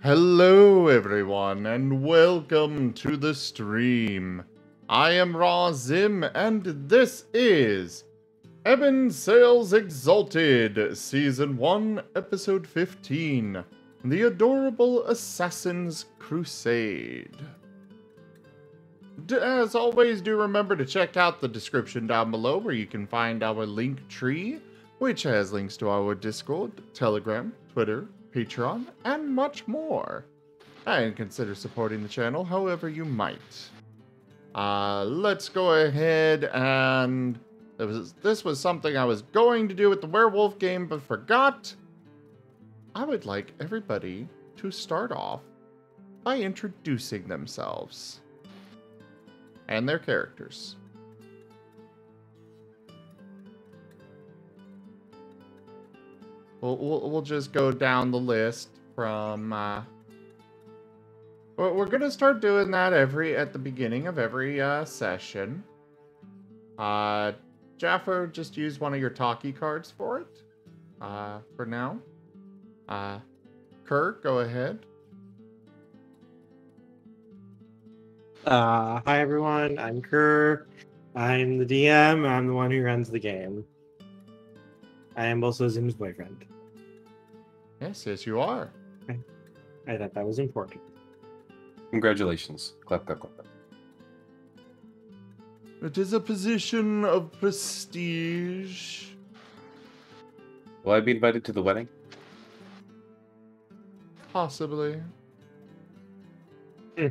Hello, everyone, and welcome to the stream. I am Ra Zim, and this is Ebon Sails Exalted, Season 1, Episode 15 The Adorable Assassin's Crusade. As always, do remember to check out the description down below where you can find our link tree, which has links to our Discord, Telegram, Twitter, Patreon, and much more. And consider supporting the channel however you might. Uh, let's go ahead and was, this was something I was going to do with the werewolf game but forgot. I would like everybody to start off by introducing themselves and their characters. We'll, we'll, we'll just go down the list from. Uh, we're, gonna start doing that every at the beginning of every uh, session. Uh, Jaffer, just use one of your talkie cards for it. Uh, for now. Uh, Kurt, go ahead. Uh, hi everyone, I'm Kerr. I'm the DM. I'm the one who runs the game. I am also Zim's boyfriend. Yes, yes, you are. I thought that was important. Congratulations. Clap, clap, clap. clap. It is a position of prestige. Will I be invited to the wedding? Possibly.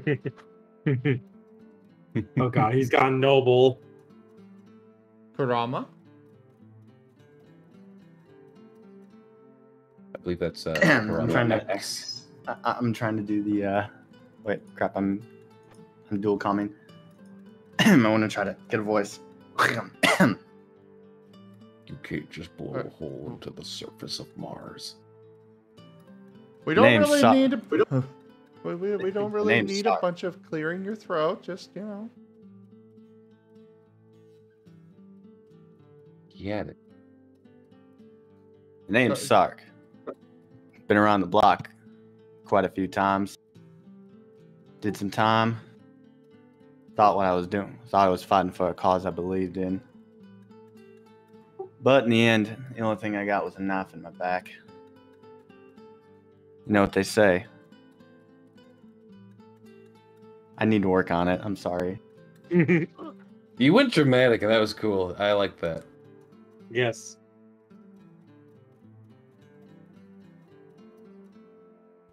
oh god, he's gone noble. Kurama. Believe that's. Uh, I'm trying to X. I, I'm trying to do the. uh Wait, crap! I'm I'm dual calming. I want to try to get a voice. You can't just blow a hole into the surface of Mars. We don't Name really suck. need. A, we, we, we don't really Name need a bunch of clearing your throat. Just you know. Yeah, it. The name's Sark. Been around the block quite a few times. Did some time. Thought what I was doing. Thought I was fighting for a cause I believed in. But in the end, the only thing I got was a knife in my back. You know what they say. I need to work on it. I'm sorry. You went dramatic, and that was cool. I like that. yes.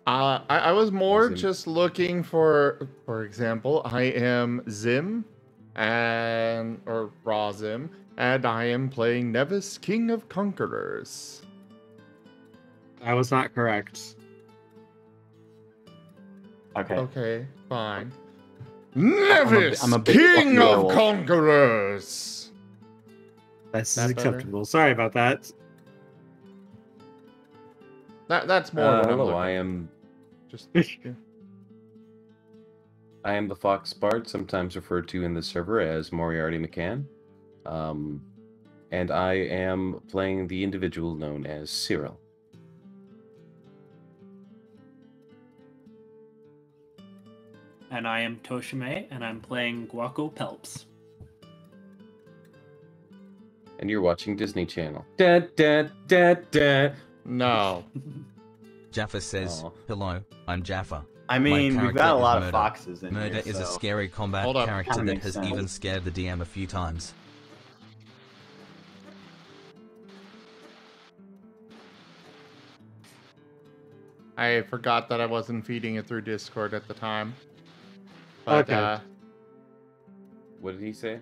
Uh, I, I was more Zim. just looking for, for example, I am Zim, and or Ra Zim, and I am playing Nevis, King of Conquerors. I was not correct. Okay. Okay, fine. Nevis, I'm a King of. Conquerors. That is better? acceptable. Sorry about that. That that's more. Uh, hello, I am. Just yeah. I am the Fox Bard, sometimes referred to in the server as Moriarty McCann. Um, and I am playing the individual known as Cyril. and I am Toshime, and I'm playing Guaco Pelps. And you're watching Disney Channel. Da, da, da, da. no. Jaffa says, Aw. "Hello, I'm Jaffa. I My mean, we've character got a is lot of murder. foxes in Murder here. is a so- scary combat character Kinda that has sense. even scared the DM a few times. I forgot that I wasn't feeding it through Discord at the time. But, Okay. uh, What did he say?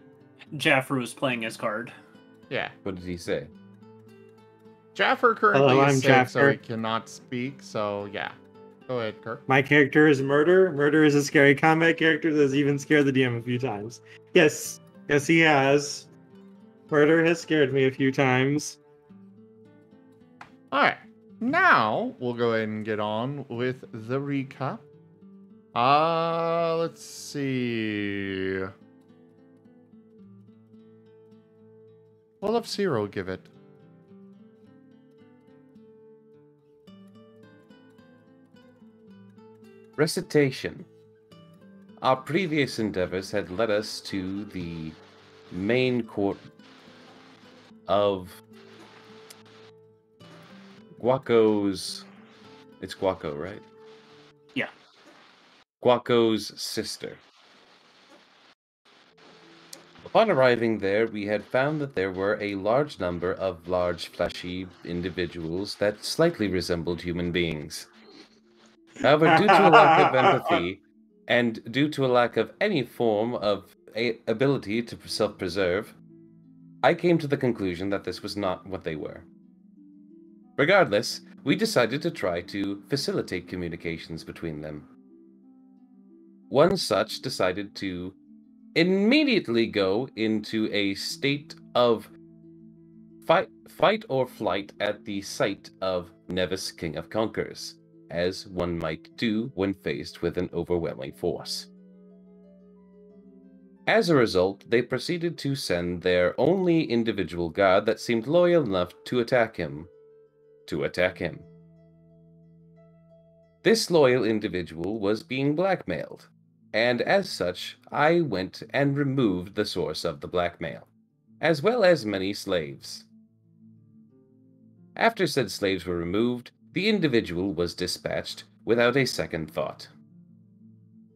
Jaffer was playing his card. yeah. What did he say? Jaffer currently Hello, is I'm sick, so he cannot speak. So yeah, go ahead, Kirk. My character is Murder. Murder is a scary combat character that's even scared the DM a few times. Yes. Yes, he has. Murder has scared me a few times. All right, now we'll go ahead and get on with the recap. Uh, let's see. We'll have Zero give it. Recitation. Our previous endeavors had led us to the main court of Guaco's. It's Guaco, right? Yeah. Guaco's sister. Upon arriving there, we had found that there were a large number of large, fleshy individuals that slightly resembled human beings. However, due to a lack of empathy and due to a lack of any form of ability to self preserve, I came to the conclusion that this was not what they were. Regardless, we decided to try to facilitate communications between them. One such decided to immediately go into a state of fight, fight or flight at the sight of Nevis, King of Conquerors, as one might do when faced with an overwhelming force. As a result, they proceeded to send their only individual guard that seemed loyal enough to attack him. To attack him. This loyal individual was being blackmailed, and as such, I went and removed the source of the blackmail, as well as many slaves. After said slaves were removed, the individual was dispatched without a second thought,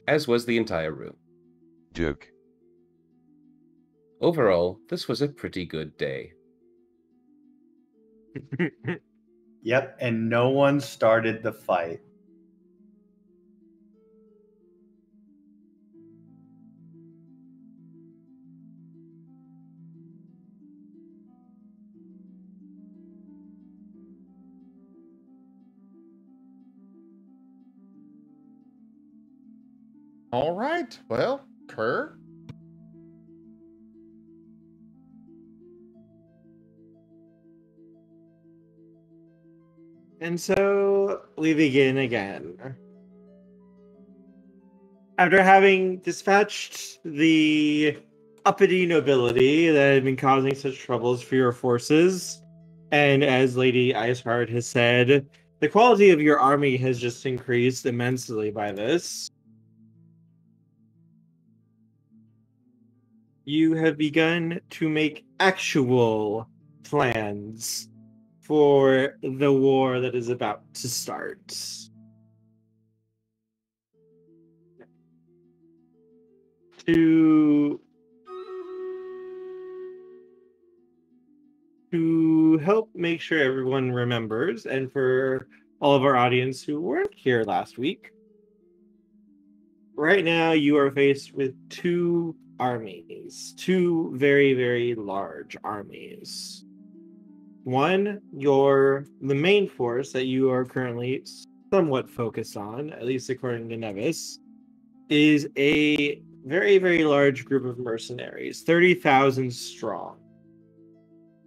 as was the entire room. Joke. Overall, this was a pretty good day. Yep, and no one started the fight. All right. Well, Kerr. And so we begin again. After having dispatched the uppity nobility that had been causing such troubles for your forces, and as Lady Iceheart has said, the quality of your army has just increased immensely by this. You have begun to make actual plans for the war that is about to start. To to help make sure everyone remembers and for all of our audience who weren't here last week. Right now you are faced with two armies, two very very large armies. One your the main force that you are currently somewhat focused on at least according to nevis is a very very large group of mercenaries 30,000 strong.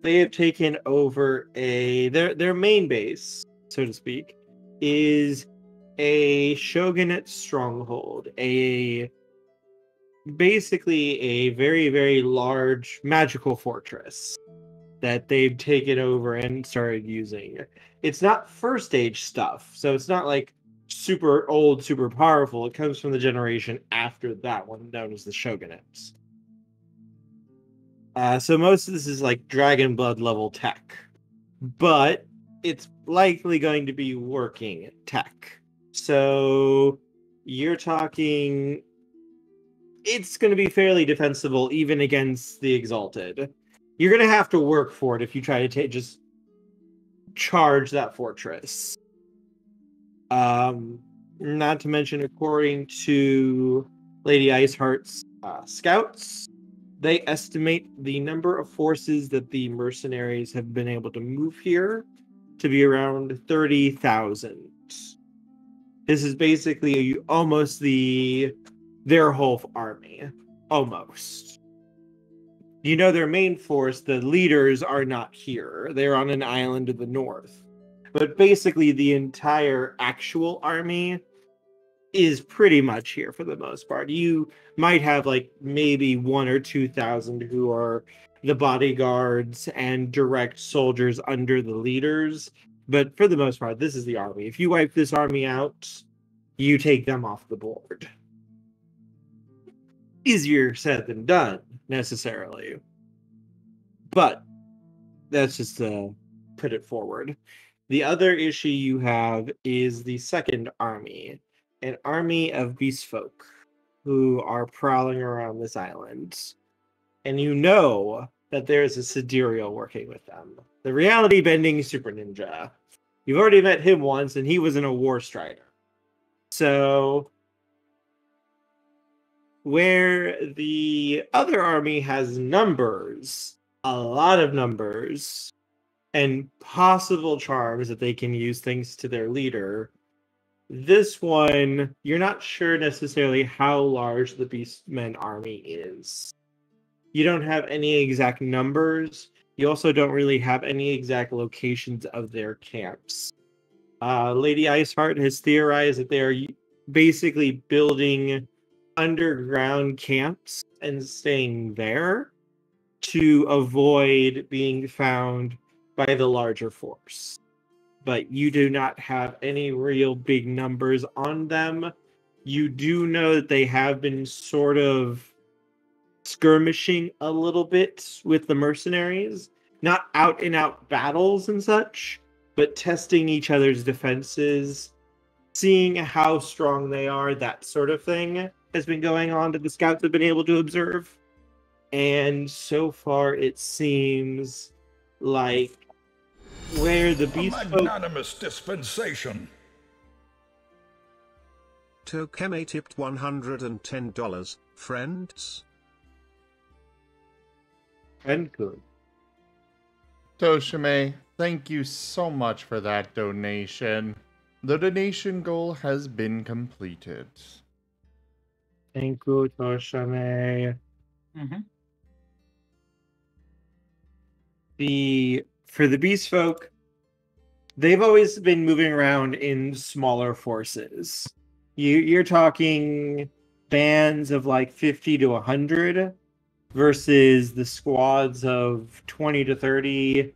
They have taken over a their their main base so to speak is a shogunate stronghold a basically a very very large magical fortress that they've taken over and started using. It's not first age stuff, so it's not like super old, super powerful. It comes from the generation after that one, known as the Shogunates. Uh, so most of this is like Dragon Blood level tech, but it's likely going to be working tech. So you're talking. It's going to be fairly defensible even against the Exalted you're gonna have to work for it if you try to take just charge that fortress. Um, not to mention, according to Lady Iceheart's uh, scouts, they estimate the number of forces that the mercenaries have been able to move here to be around thirty thousand. This is basically almost the their whole army, almost. You know their main force the leaders are not here. They're on an island to the north. But basically the entire actual army is pretty much here for the most part. You might have like maybe one or two thousand who are the bodyguards and direct soldiers under the leaders but for the most part this is the army if you wipe this army out you take them off the board. Easier said than done, necessarily. But that's just to put it forward. The other issue you have is the second army, an army of beast folk who are prowling around this island. And you know that there's a Sidereal working with them. The reality bending super ninja. You've already met him once, and he was in a war strider. So, where the other army has numbers, a lot of numbers, and possible charms that they can use thanks to their leader, this one, you're not sure necessarily how large the Beastmen army is. You don't have any exact numbers. You also don't really have any exact locations of their camps. Uh, Lady Iceheart has theorized that they are basically building underground camps and staying there to avoid being found by the larger force. But you do not have any real big numbers on them. You do know that they have been sort of skirmishing a little bit with the mercenaries, not out and out battles and such, but testing each other's defenses, seeing how strong they are, that sort of thing has been going on that the scouts have been able to observe. And so far, it seems like where the A beast folk magnanimous dispensation. Tokeme tipped $110. Friends? And good. Toshime, thank you so much for that donation. The donation goal has been completed. Thank you, Toshame. Mm-hmm. the for the beast folk they've always been moving around in smaller forces you you're talking bands of like 50 to 100 versus the squads of 20 to 30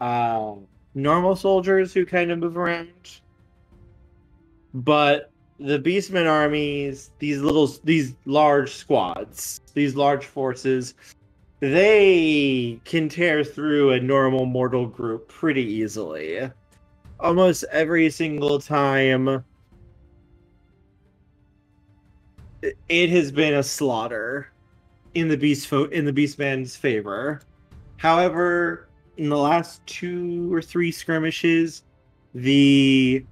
uh normal soldiers who kind of move around but the beastmen armies these little these large squads these large forces they can tear through a normal mortal group pretty easily. Almost every single time it- it has been a slaughter in the beast fo- in the beastman's favor. However, in the last two or three skirmishes, the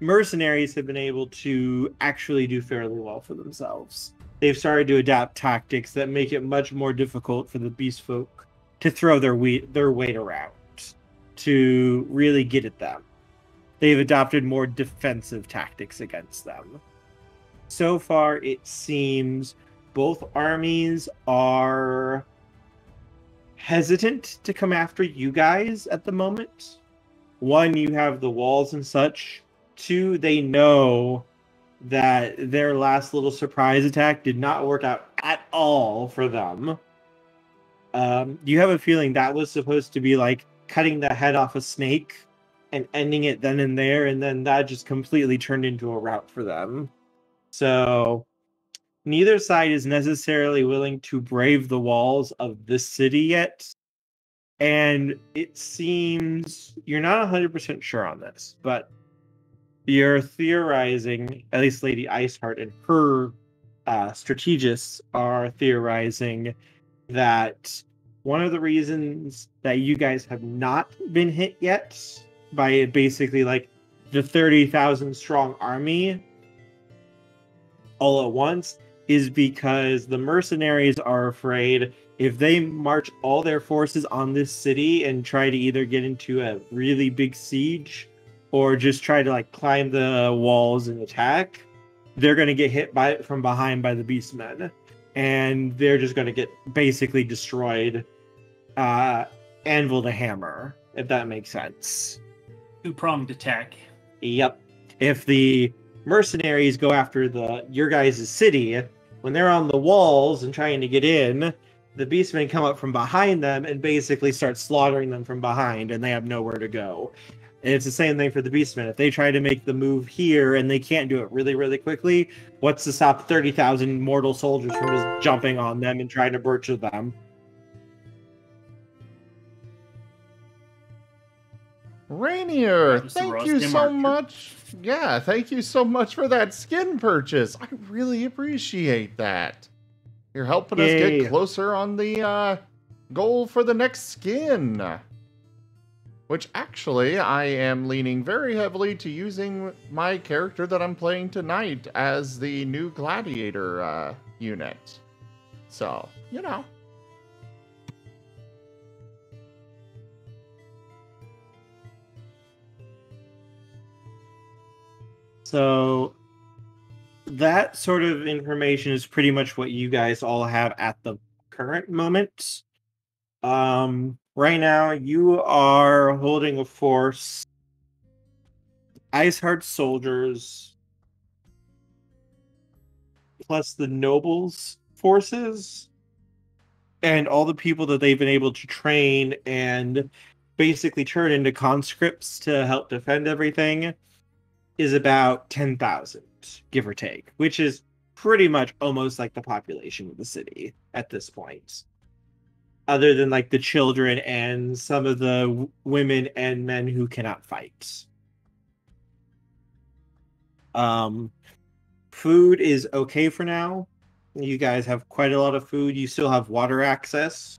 mercenaries have been able to actually do fairly well for themselves they've started to adapt tactics that make it much more difficult for the beast folk to throw their weight their weight around to really get at them. They've adopted more defensive tactics against them. So far, it seems both armies are hesitant to come after you guys at the moment. One, you have the walls and such. Two, they know that their last little surprise attack did not work out at all for them. Um, you have a feeling that was supposed to be like cutting the head off a snake and ending it then and there, and then that just completely turned into a route for them. So neither side is necessarily willing to brave the walls of this city yet. And it seems you're not 100% sure on this, but you're theorizing, at least Lady Iceheart and her uh, strategists are theorizing that one of the reasons that you guys have not been hit yet by basically like the 30,000 strong army all at once is because the mercenaries are afraid if they march all their forces on this city and try to either get into a really big siege or just try to like climb the walls and attack, they're going to get hit by it from behind by the beastmen, and they're just going to get basically destroyed, uh, anvil to hammer, if that makes sense. Two pronged attack. Yep. If the mercenaries go after the your guys' city, when they're on the walls and trying to get in, the beastmen come up from behind them and basically start slaughtering them from behind, and they have nowhere to go. And it's the same thing for the Beastmen. If they try to make the move here and they can't do it really, really quickly, what's to stop 30,000 mortal soldiers from just jumping on them and trying to butcher them? Rainier, That thank you so Archer. much. Yeah, thank you so much for that skin purchase. I really appreciate that. You're helping us get closer on the uh, goal for the next skin. Which actually, I am leaning very heavily to using my character that I'm playing tonight as the new gladiator uh, unit. So, you know. So that sort of information is pretty much what you guys all have at the current moment. Um, right now, you are holding a force. Iceheart soldiers plus the nobles forces and all the people that they've been able to train and basically turn into conscripts to help defend everything is about 10,000, give or take, which is pretty much almost like the population of the city at this point. Other than like the children and some of the w- women and men who cannot fight. Um, food is okay for now. You guys have quite a lot of food. You still have water access.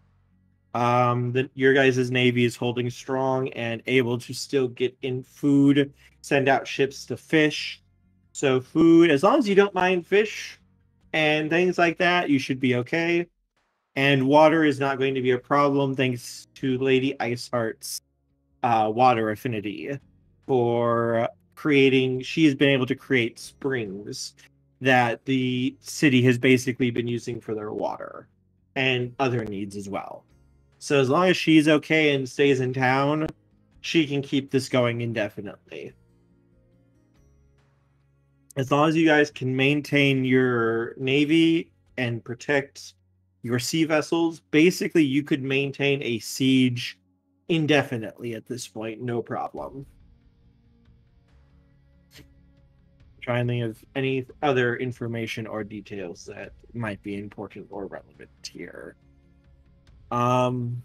Um, your guys' navy is holding strong and able to still get in food send out ships to fish. So food, as long as you don't mind fish and things like that, you should be okay. And water is not going to be a problem thanks to Lady Iceheart's uh, water affinity for creating. She has been able to create springs that the city has basically been using for their water and other needs as well. So as long as she's okay and stays in town, she can keep this going indefinitely as long as you guys can maintain your navy and protect your sea vessels, basically you could maintain a siege indefinitely at this point, no problem. Try and think of any other information or details that might be important or relevant here. Um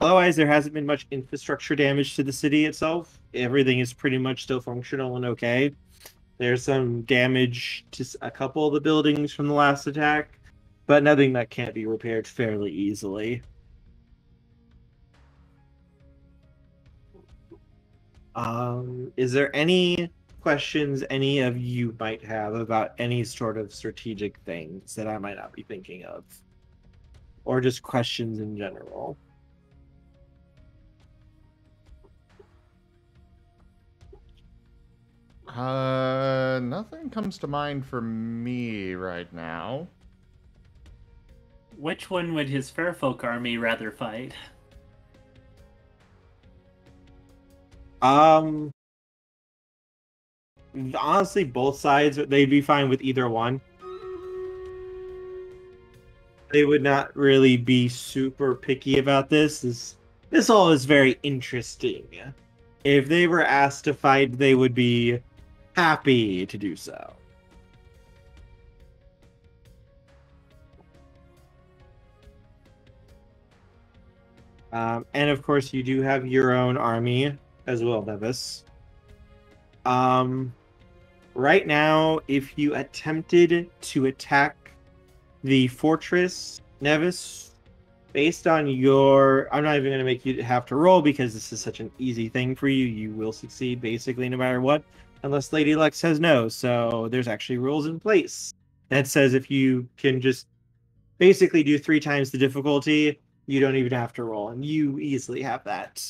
Otherwise, there hasn't been much infrastructure damage to the city itself. Everything is pretty much still functional and okay. There's some damage to a couple of the buildings from the last attack, but nothing that can't be repaired fairly easily. Um, is there any questions any of you might have about any sort of strategic things that I might not be thinking of? Or just questions in general? Uh, nothing comes to mind for me right now. Which one would his Fairfolk army rather fight? Um, honestly, both sides they'd be fine with either one. They would not really be super picky about this. This this all is very interesting. If they were asked to fight, they would be happy to do so. Um, and of course, you do have your own army as well, Nevis. Um, right now, if you attempted to attack the fortress, Nevis, based on your, I'm not even going to make you have to roll because this is such an easy thing for you. You will succeed basically no matter what, unless Lady Luck says no. So there's actually rules in place that says if you can just basically do three times the difficulty, you don't even have to roll, and you easily have that.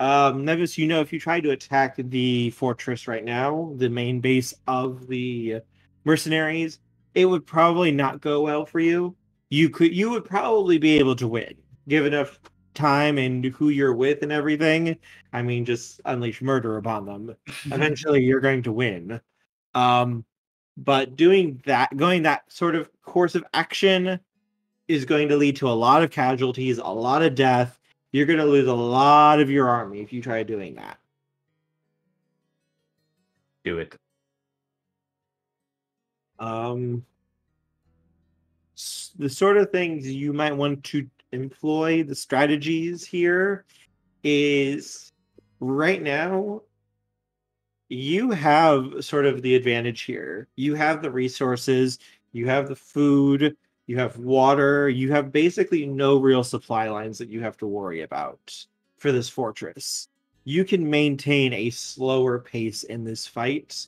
Um, Nevis, you know, if you try to attack the fortress right now, the main base of the mercenaries, it would probably not go well for you. You could, you would probably be able to win, give enough time and who you're with and everything. I mean, just unleash murder upon them. Eventually, you're going to win. Um, but doing that, going that sort of course of action, is going to lead to a lot of casualties, a lot of death, You're gonna lose a lot of your army if you try doing that. Do it. Um, the sort of things you might want to employ, the strategies here is right now you have sort of the advantage here. You have the resources, you have the food, you have water, you have basically no real supply lines that you have to worry about for this fortress. You can maintain a slower pace in this fight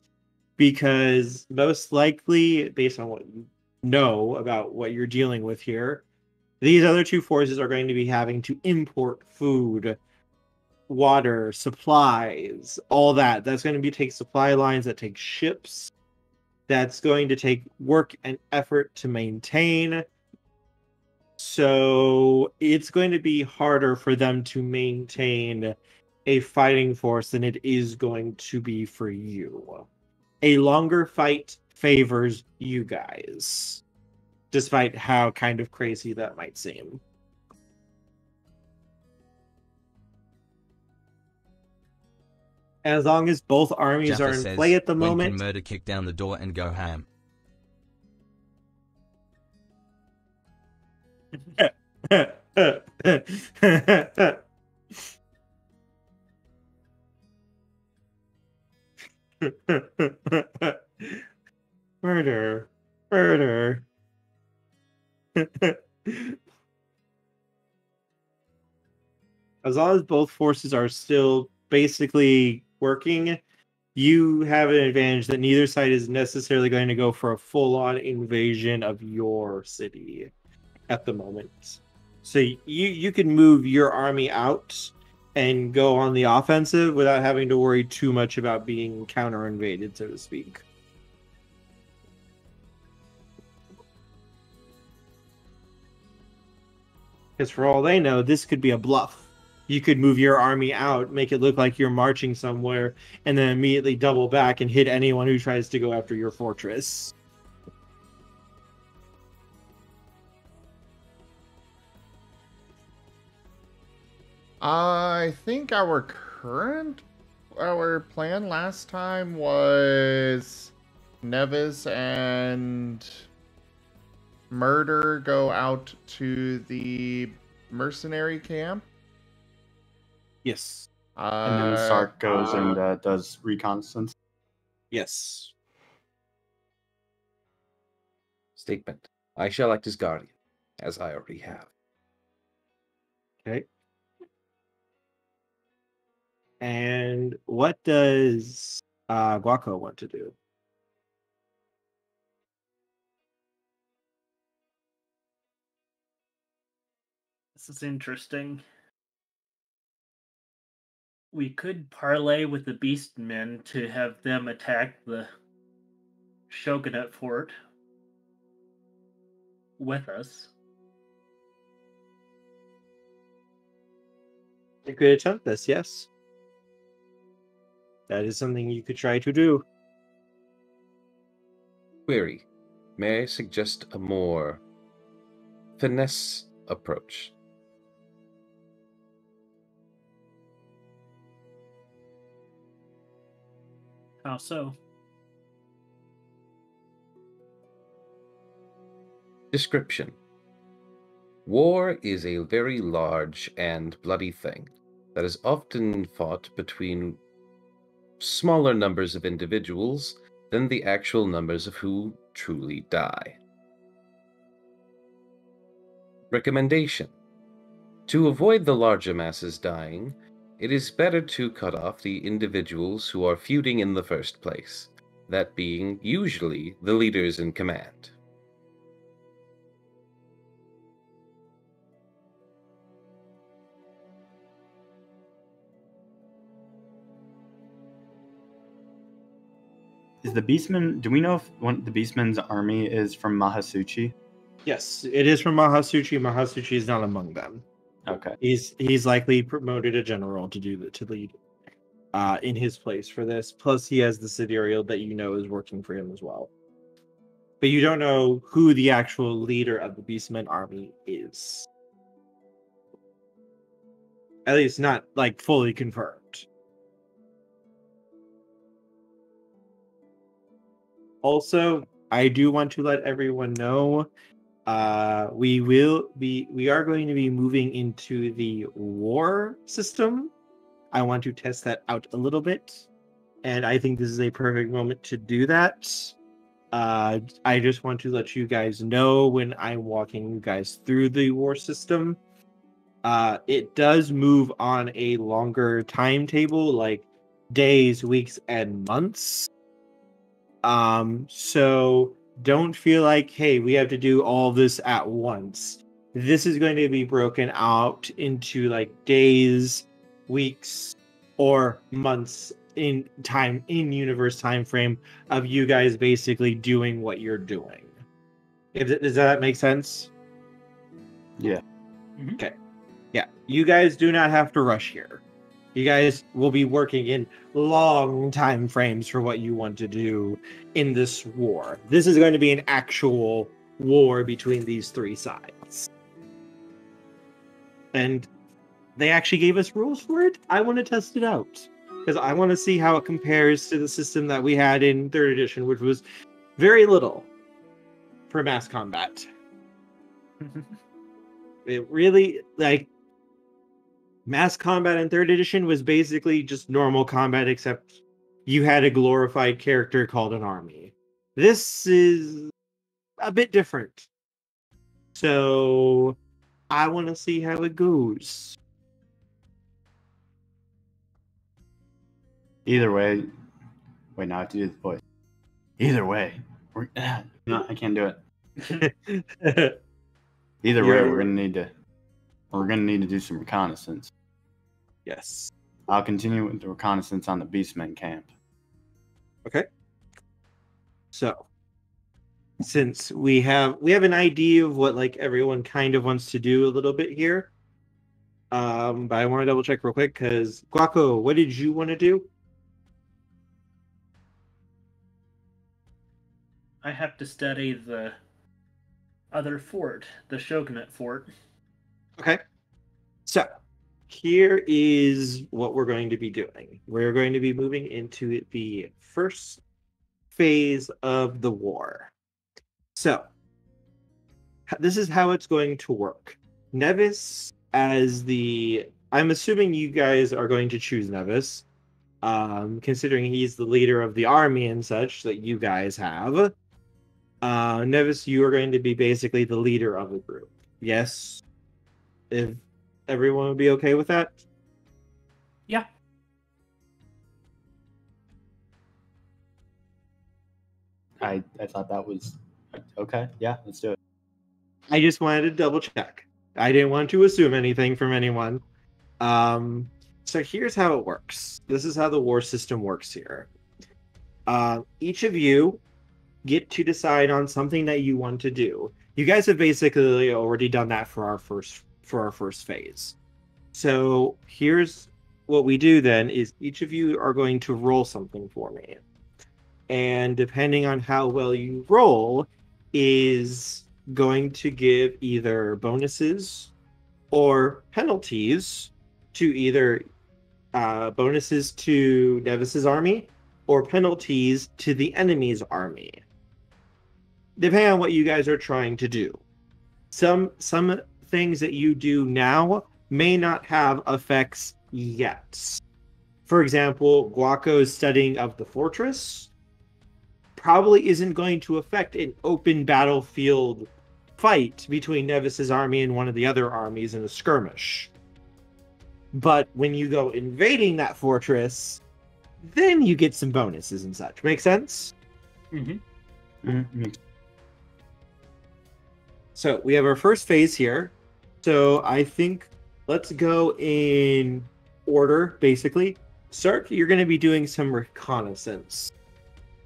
because most likely, based on what you know about what you're dealing with here, these other two forces are going to be having to import food, water, supplies, all that. That's going to be take supply lines that take ships. That's going to take work and effort to maintain. So it's going to be harder for them to maintain a fighting force than it is going to be for you a longer fight favors you guys, despite how kind of crazy that might seem. As long as both armies Jaffa are in says, play at the moment, can murder kick down the door and go ham? murder, murder. as long as both forces are still basically working, you have an advantage that neither side is necessarily going to go for a full-on invasion of your city at the moment. So you you can move your army out and go on the offensive without having to worry too much about being counter invaded, so to speak. Because for all they know, this could be a bluff. You could move your army out, make it look like you're marching somewhere, and then immediately double back and hit anyone who tries to go after your fortress. I think our current our plan last time was Nevis and Murder go out to the mercenary camp. Yes. And then Uh, Sark goes and uh, does reconnaissance. Yes. Statement. I shall act as guardian, as I already have. Okay. And what does uh, Guaco want to do? This is interesting. We could parley with the Beastmen to have them attack the Shogunate fort with us. You could attempt this, yes. That is something you could try to do. Query. May I suggest a more finesse approach? How so? Description War is a very large and bloody thing that is often fought between smaller numbers of individuals than the actual numbers of who truly die. Recommendation To avoid the larger masses dying, it is better to cut off the individuals who are feuding in the first place, that being usually the leaders in command. Is the Beastman? Do we know if one the Beastman's army is from Mahasuchi? Yes, it is from Mahasuchi. Mahasuchi is not among them. Okay. He's he's likely promoted a general to do the to lead uh in his place for this. Plus he has the sidereal that you know is working for him as well. But you don't know who the actual leader of the Beastman army is. At least not like fully confirmed. Also, I do want to let everyone know uh we will be we are going to be moving into the war system. I want to test that out a little bit and I think this is a perfect moment to do that. Uh, I just want to let you guys know when I'm walking you guys through the war system. Uh, it does move on a longer timetable, like days, weeks, and months. Um, so don't feel like, hey, we have to do all this at once. This is going to be broken out into like days, weeks, or months in time in universe time frame of you guys basically doing what you're doing. If, does that make sense? Yeah. Okay. Yeah. You guys do not have to rush here. You guys will be working in long time frames for what you want to do in this war. This is going to be an actual war between these three sides. And they actually gave us rules for it. I want to test it out because I want to see how it compares to the system that we had in third edition, which was very little for mass combat. it really like mass combat in third edition was basically just normal combat, except you had a glorified character called an army. This is a bit different. So I want to see how it goes. Either way, wait, now I have to do the voice. Either way, we're no, I can't do it. Either way, You're- we're gonna need to we're gonna need to do some reconnaissance. Yes. I'll continue with the reconnaissance on the Beastmen camp. Okay. So, since we have we have an idea of what like everyone kind of wants to do a little bit here, um, but I want to double check real quick because Guaco, what did you want to do? I have to study the other fort, the Shogunate fort. Okay. So, here is what we're going to be doing. We're going to be moving into the first phase of the war. So, this is how it's going to work. Nevis, as the. I'm assuming you guys are going to choose Nevis, um, considering he's the leader of the army and such that you guys have. Uh, Nevis, you are going to be basically the leader of the group. Yes, if everyone would be okay with that. Yeah. I I thought that was okay. Yeah, let's do it. I just wanted to double check. I didn't want to assume anything from anyone. Um, so here's how it works. This is how the war system works here. Uh, each of you get to decide on something that you want to do. You guys have basically already done that for our first for our first phase. So here's what we do then is each of you are going to roll something for me. And depending on how well you roll is going to give either bonuses or penalties to either uh, bonuses to Nevis's army or penalties to the enemy's army, depending on what you guys are trying to do. Some some things that you do now may not have effects yet. For example, Guaco's studying of the fortress probably isn't going to affect an open battlefield fight between Nevis's army and one of the other armies in a skirmish. But when you go invading that fortress, then you get some bonuses and such. Make sense? Mm-hmm. Mhm. So we have our first phase here. So I think let's go in order, basically. Sark, you're going to be doing some reconnaissance.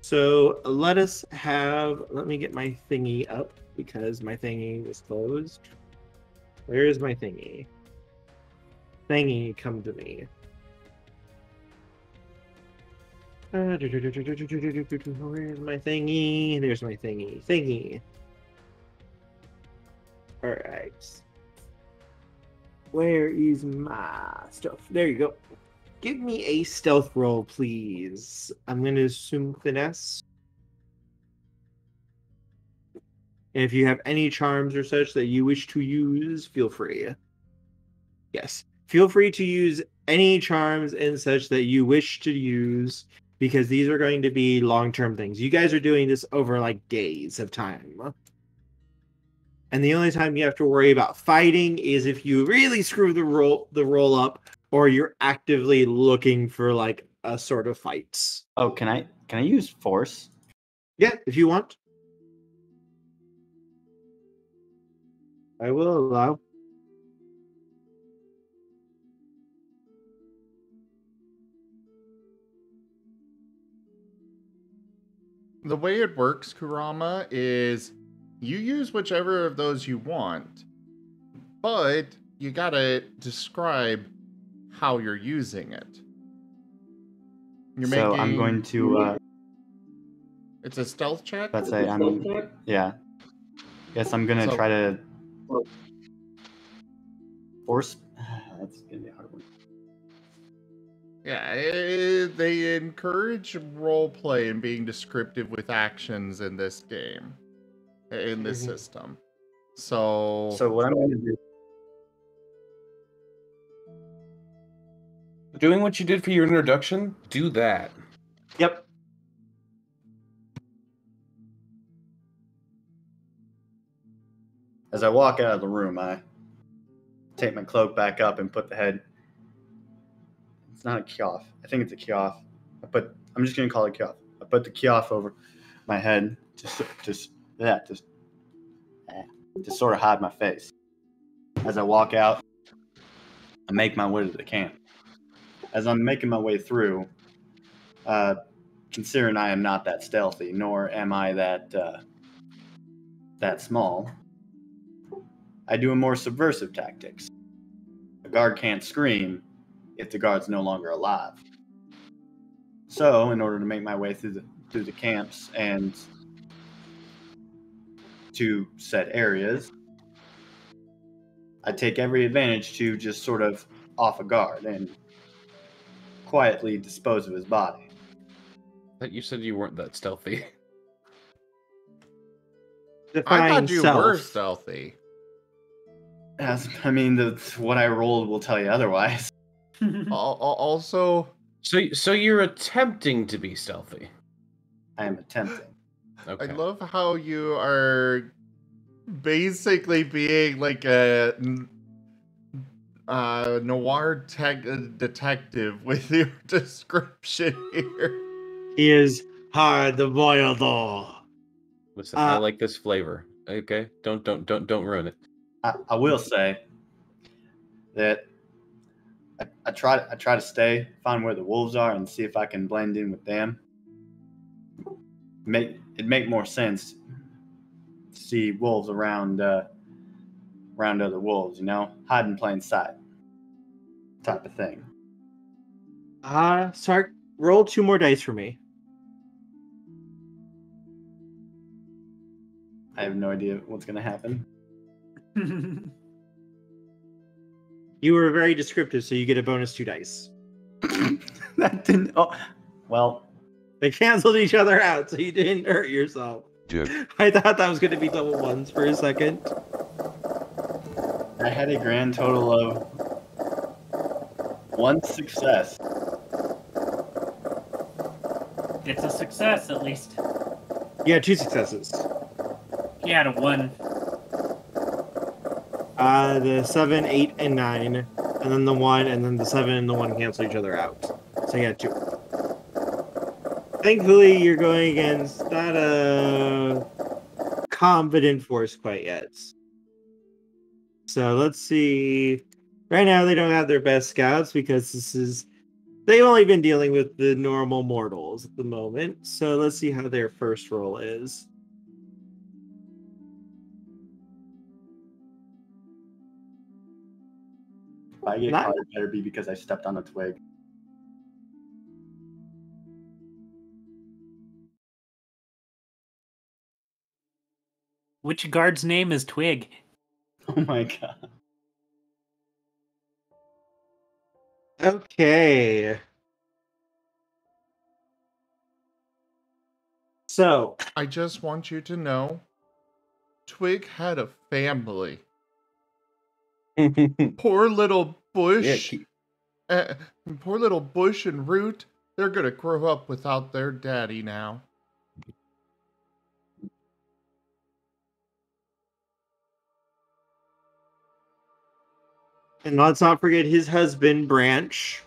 So let us have. Let me get my thingy up because my thingy is closed. Where is my thingy? Thingy, come to me. Uh, Where's my thingy? There's my thingy. Thingy. Alright. Where is my stuff? There you go. Give me a stealth roll, please. I'm going to assume finesse. And if you have any charms or such that you wish to use, feel free. Yes. Feel free to use any charms and such that you wish to use because these are going to be long term things. You guys are doing this over like days of time. And the only time you have to worry about fighting is if you really screw the roll the roll up or you're actively looking for like a sort of fights. Oh, can I can I use force? Yeah, if you want. I will allow. The way it works, Kurama, is you use whichever of those you want, but you gotta describe how you're using it. You're so I'm going to. Uh, It's a stealth check. let's say I'm. Yeah. Yes, I'm gonna So- try to. Force. That's gonna be a hard one. Yeah, they encourage role play and being descriptive with actions in this game, in this Mhm. system. So, So what I'm gonna do. Doing what you did for your introduction, do that. Yep. As I walk out of the room, I take my cloak back up and put the head. It's not a kioff. I think it's a kioff. I put. I'm just gonna call it kioff. I put the kioff over my head, just, just yeah, just, eh, to sort of hide my face. As I walk out, I make my way to the camp. As I'm making my way through, uh, considering I am not that stealthy, nor am I that uh, that small, I do a more subversive tactics. A guard can't scream if the guard's no longer alive. So, in order to make my way through the through the camps and to set areas, I take every advantage to just sort of off a guard and quietly dispose of his body. That you said you weren't that stealthy. I thought you self. were stealthy. As, I mean, the, what I rolled will tell you otherwise. Al- al- Also, So, so you're attempting to be stealthy. I am attempting. Okay. I love how you are basically being like a uh, noir tech uh, detective with your description here. He is hard the boiled though. Listen, I uh, like this flavor. Okay, don't don't don't don't ruin it. I, I will say that I, I try I try to stay, find where the wolves are, and see if I can blend in with them. Make it make more sense to see wolves around uh, around other wolves, you know, hide in plain sight, type of thing. Uh Sark, roll two more dice for me. I have no idea what's gonna happen. You were very descriptive, so you get a bonus two dice. that didn't. Oh, well, They canceled each other out, so you didn't hurt yourself. I thought that was going to be double ones for a second. I had a grand total of one success. it's a success at least. You had two successes. He had a one. Uh, the seven, eight, and nine, and then the one, and then the seven and the one cancel each other out. So you had two. Thankfully, you're going against not a competent force quite yet. So let's see. Right now, they don't have their best scouts because this is. They've only been dealing with the normal mortals at the moment. So let's see how their first roll is. I get Not- caught, it better be because I stepped on a twig. Which guard's name is Twig? Oh my god. Okay. So, I just want you to know Twig had a family. Poor little Bush. yeah, keep- uh, poor little Bush and Root. They're gonna grow up without their daddy now. And let's not forget his husband, Branch.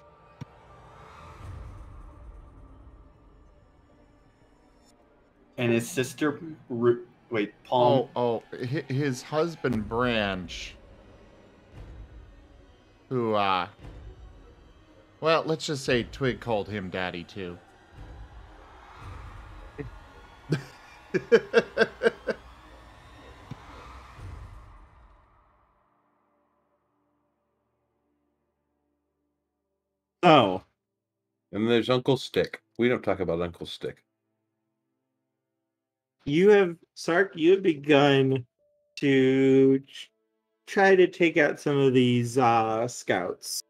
And his sister, Ru- wait, Oh, Palm. oh, hi- his husband Branch. Who, uh. Well, let's just say Twig called him daddy too. So, and there's Uncle Stick. We don't talk about Uncle Stick. you have, Sark, you have begun to ch- try to take out some of these uh, scouts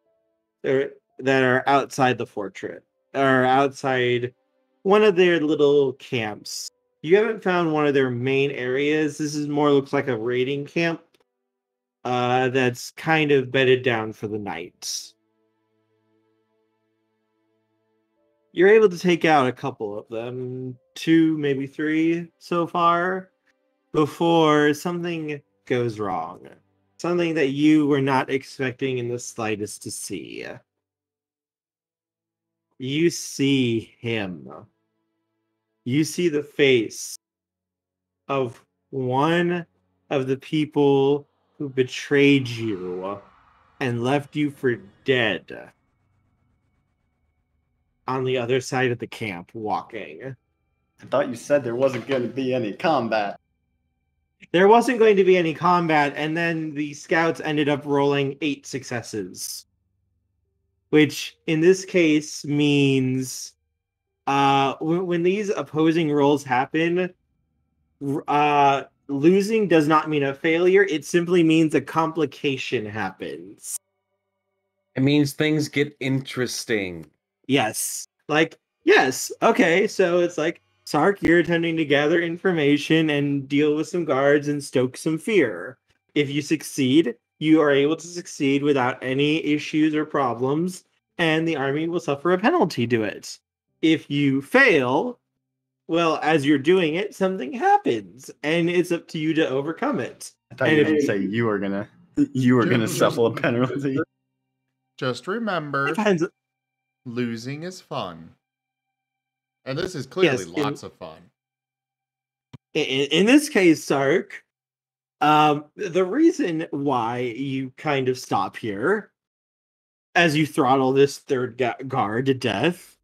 that are, that are outside the fortress, or outside one of their little camps. You haven't found one of their main areas. This is more looks like a raiding camp uh, that's kind of bedded down for the night. You're able to take out a couple of them, two, maybe three so far, before something goes wrong. Something that you were not expecting in the slightest to see. You see him. You see the face of one of the people who betrayed you and left you for dead on the other side of the camp walking. I thought you said there wasn't going to be any combat. There wasn't going to be any combat, and then the scouts ended up rolling eight successes. Which in this case means uh when, when these opposing rolls happen, r- uh losing does not mean a failure, it simply means a complication happens. It means things get interesting. Yes. Like, yes. Okay. So it's like, Sark, you're attempting to gather information and deal with some guards and stoke some fear. If you succeed, you are able to succeed without any issues or problems, and the army will suffer a penalty to it. If you fail, well, as you're doing it, something happens, and it's up to you to overcome it. I thought And you if were going to you- say you were going to you were going to suffer a penalty. Just remember, Depends. Losing is fun. And this is clearly Yes, in- lots of fun. in, in this case, Sark, um, the reason why you kind of stop here as you throttle this third guard to death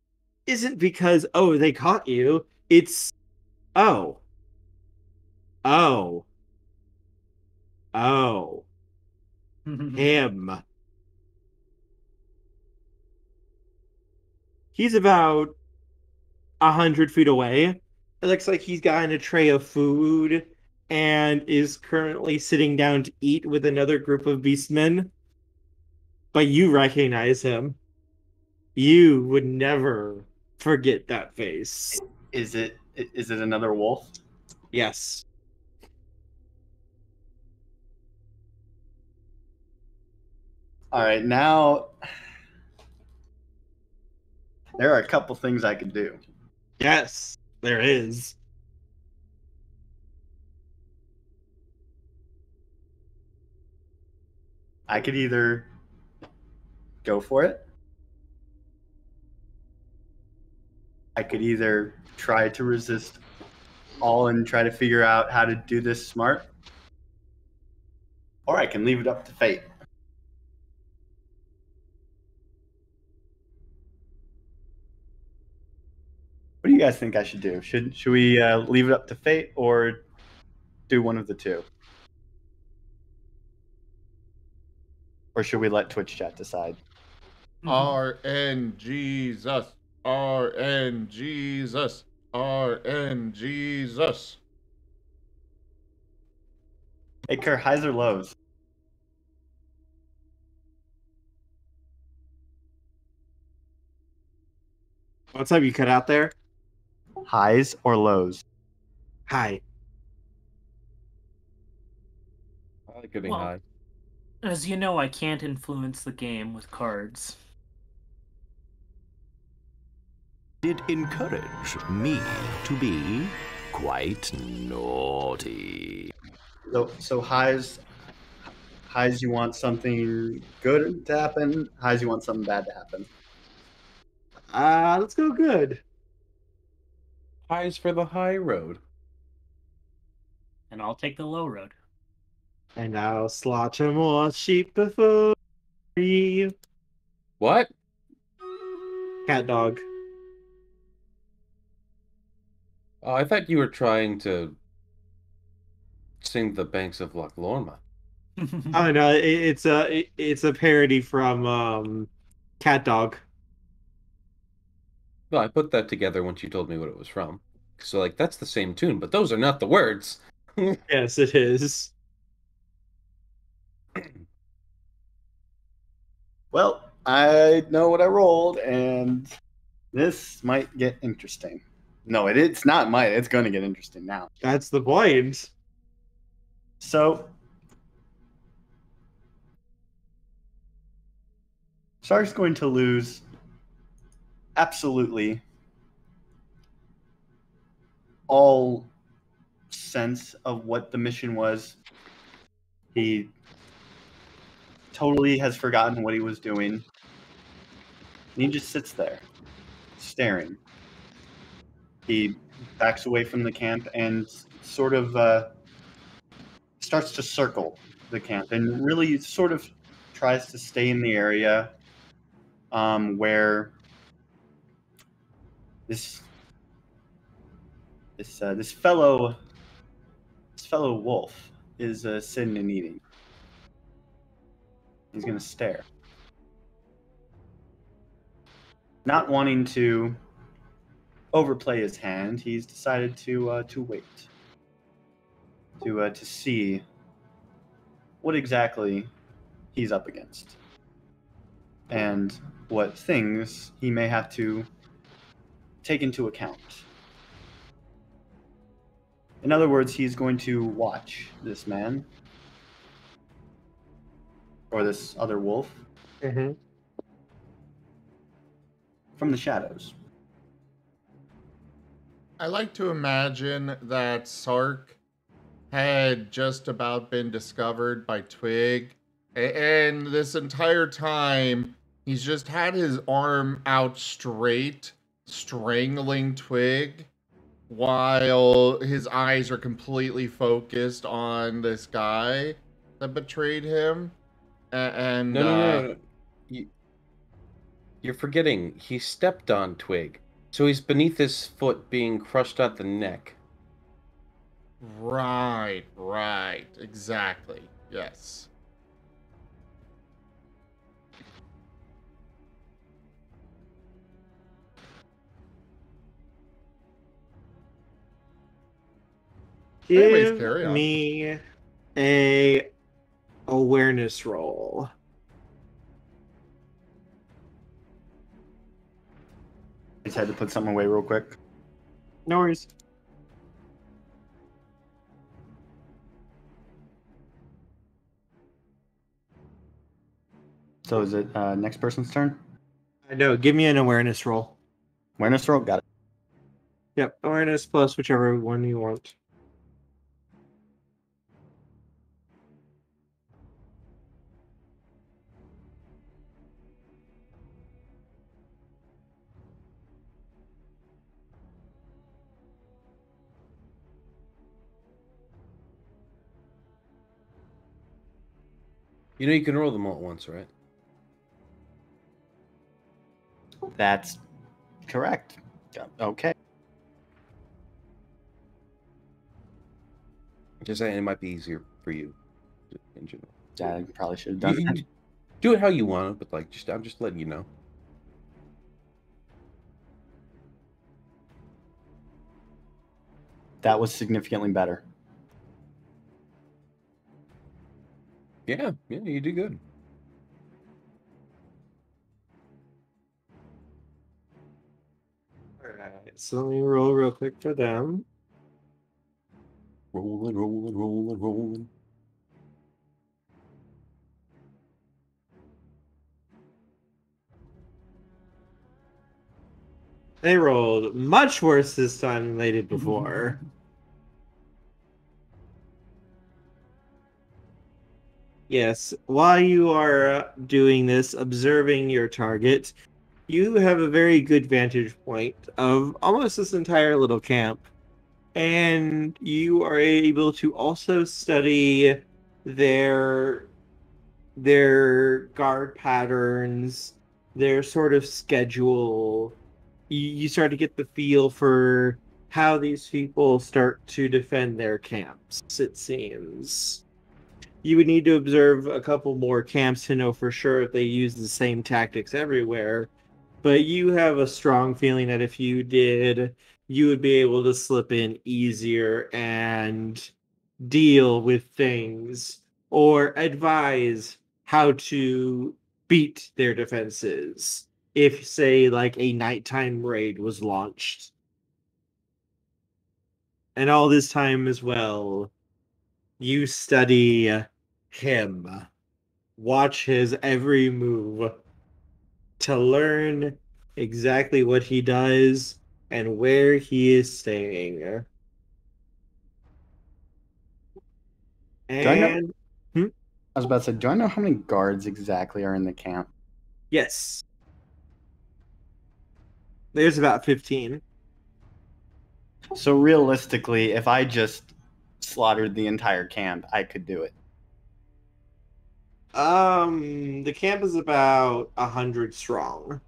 isn't because, oh, they caught you. It's, oh, oh, oh, him. He's about a hundred feet away. It looks like he's gotten a tray of food and is currently sitting down to eat with another group of beastmen. But you recognize him. You would never forget that face. Is it is it another wolf? Yes. All right, now there are a couple things I could do. Yes, there is. I could either go for it. I could either try to resist all and try to figure out how to do this smart. Or I can leave it up to fate. You guys think I should do? Should should we uh, leave it up to fate or do one of the two? Or should we let Twitch chat decide? RNGesus. RN Jesus. RNGesus. Hey, Kerr, highs or lows? What's up? You cut out there? Highs or lows? Hi. I like getting Well- high. As you know, I can't influence the game with cards. Did encourage me to be quite naughty. So, so highs, highs. You want something good to happen. Highs. You want something bad to happen. Uh, let's go good. Highs for the high road. And I'll take the low road. And I'll slaughter more sheep before you. What? CatDog. Oh, I thought you were trying to sing the banks of Loch Lomond. Oh no, it, it's a it, it's a parody from um, CatDog. No, I put that together once you told me what it was from. So, like, that's the same tune, but those are not the words. Yes, it is. Well, I know what I rolled, and this might get interesting. No, it, it's not might. It's going to get interesting now. That's the point. So, Shark's going to lose absolutely all sense of what the mission was. He totally has forgotten what he was doing. And he just sits there, staring. He backs away from the camp and sort of uh, starts to circle the camp and really sort of tries to stay in the area um, where this this uh, this fellow this fellow wolf is uh, sitting and eating. He's gonna stare, not wanting to overplay his hand. He's decided to uh, to wait to uh, to see what exactly he's up against and what things he may have to take into account. In other words, he's going to watch this man or this other wolf Mm-hmm. from the shadows. I like to imagine that Sark had just about been discovered by Twig, and this entire time he's just had his arm out straight, strangling Twig, while his eyes are completely focused on this guy that betrayed him. And No, no, no, uh, no. You, you're forgetting. He stepped on Twig. So he's beneath his foot being crushed at the neck. Right, right, exactly. Yes. Give carry me a awareness roll. I just had to put something away real quick. No worries. So is it uh, next person's turn? I know. Give me an awareness roll. Awareness roll, got it. Yep, awareness plus whichever one you want. You know you can roll them all at once, right? That's correct. Yeah, Okay. Just saying it might be easier for you in general. I probably should have done that. do it how you want, to, but like just I'm just letting you know. That was significantly better. Yeah, yeah, you do good. Alright, so let me roll real quick for them. Rolling, rolling, rolling, rolling. They rolled much worse this time than they did before. Yes, while you are uh, doing this, observing your target, you have a very good vantage point of almost this entire little camp. And you are able to also study their their guard patterns, their sort of schedule. You, you start to get the feel for how these people start to defend their camps, it seems you would need to observe a couple more camps to know for sure if they use the same tactics everywhere. But you have a strong feeling that if you did, you would be able to slip in easier and deal with things or advise how to beat their defenses if, say, like a nighttime raid was launched. And all this time as well, you study him, watch his every move to learn exactly what he does and where he is staying. I know- And hmm? I was about to say, do I know how many guards exactly are in the camp? yes, there's about 15. So realistically, if I just slaughtered the entire camp, I could do it. Um, the camp is about a hundred strong.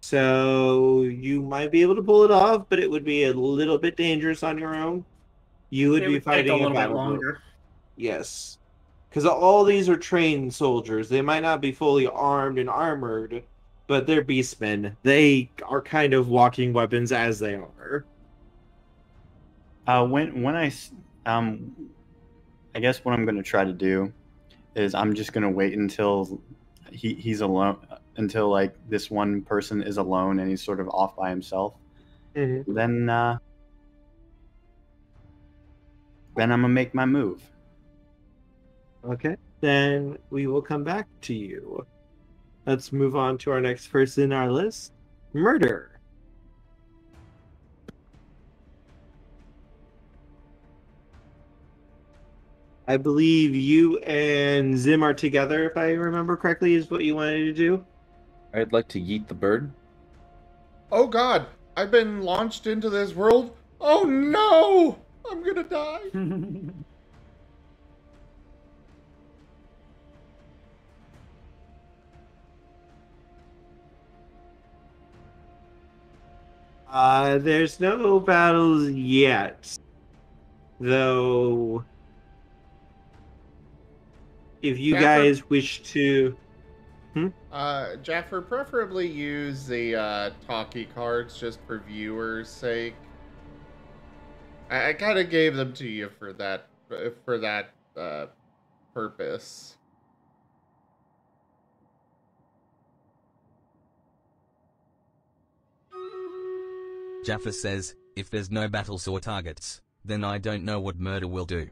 So you might be able to pull it off, but it would be a little bit dangerous on your own. You would It be would take fighting a little bit battle group. longer. Yes, because all these are trained soldiers. They might not be fully armed and armored, but they're beastmen. They are kind of walking weapons as they are. Uh, when when I um, I guess what I'm going to try to do is I'm just going to wait until he he's alone until like this one person is alone and he's sort of off by himself. Then uh, then I'm gonna make my move. Okay, then we will come back to you. Let's move on to our next person in our list murder. I believe you and Zim are together, if I remember correctly, is what you wanted to do. I'd like to yeet the bird. Oh god, I've been launched into this world. Oh no! I'm gonna die. Uh, there's no battles yet, though. If you Jaffer? guys wish to, Uh, Jaffer, preferably use the uh, talkie cards just for viewers' sake. I, I kind of gave them to you for that for that uh, purpose. Jaffa says, if there's no battles or targets, then I don't know what murder will do.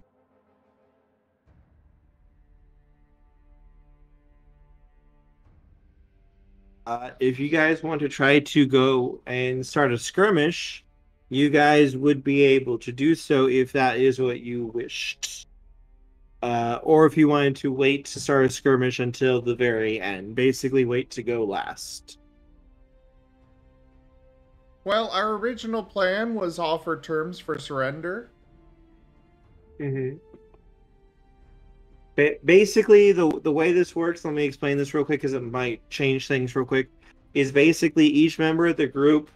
Uh, if you guys want to try to go and start a skirmish, you guys would be able to do so if that is what you wished. Uh, or if you wanted to wait to start a skirmish until the very end, basically wait to go last. Well, our original plan was offer terms for surrender. Mm-hmm. Ba- basically, the the way this works, let me explain this real quick because it might change things real quick. Is basically each member of the group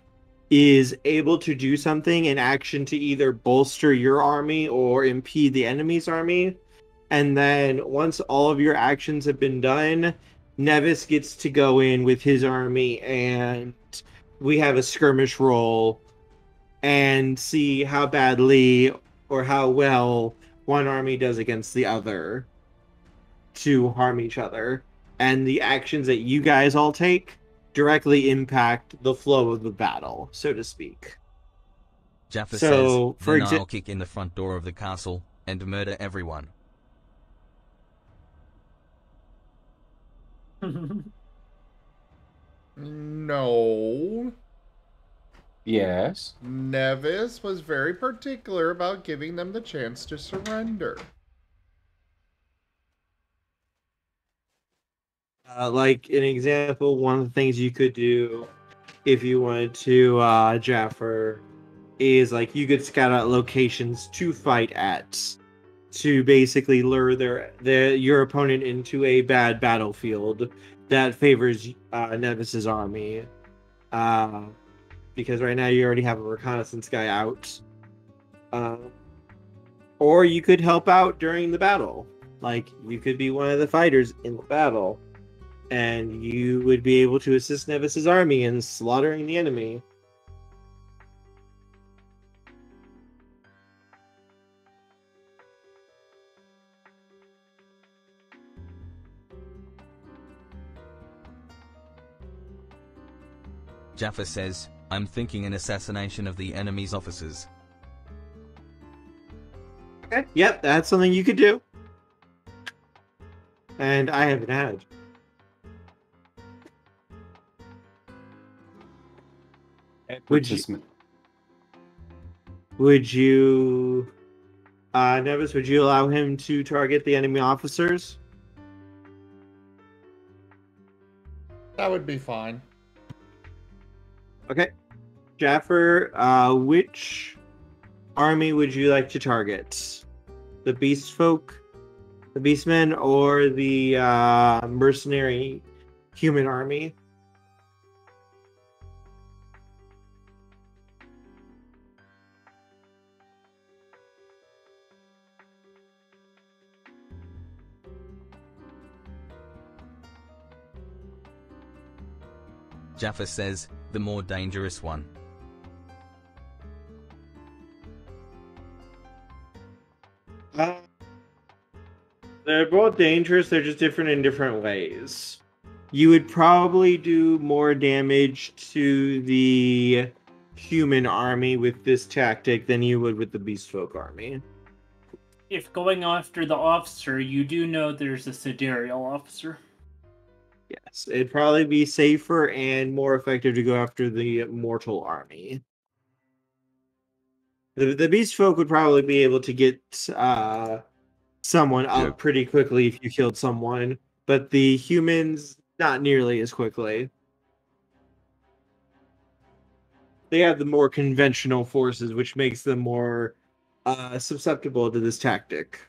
is able to do something in action to either bolster your army or impede the enemy's army. And then once all of your actions have been done, Nevis gets to go in with his army and we have a skirmish roll and see how badly or how well one army does against the other to harm each other. And the actions that you guys all take directly impact the flow of the battle, so to speak. Jaffa So, says, for then exa- I'll kick in the front door of the castle and murder everyone. No. Yes. Nevis was very particular about giving them the chance to surrender. Uh, like an example, one of the things you could do if you wanted to, uh, Jaffer, is like you could scout out locations to fight at to basically lure their their your opponent into a bad battlefield that favors uh, Nevis's army. Uh, because right now you already have a reconnaissance guy out. Uh, or you could help out during the battle. Like you could be one of the fighters in the battle and you would be able to assist Nevis's army in slaughtering the enemy. Jaffa says, I'm thinking an assassination of the enemy's officers. Okay. Yep, that's something you could do. And I haven't had. Would you- Would you, uh, Nevis? Would you allow him to target the enemy officers? That would be fine. Okay. Jaffer, uh, which army would you like to target? The Beast Folk, the Beastmen, or the uh, mercenary human army? Jaffa says, the more dangerous one. Uh, they're both dangerous. They're just different in different ways. You would probably do more damage to the human army with this tactic than you would with the beast folk army. if going after the officer, you do know there's a sidereal officer. Yes, it'd probably be safer and more effective to go after the mortal army. The the beast folk would probably be able to get uh someone up Yeah. pretty quickly if you killed someone, but the humans not nearly as quickly. They have the more conventional forces, which makes them more uh, susceptible to this tactic.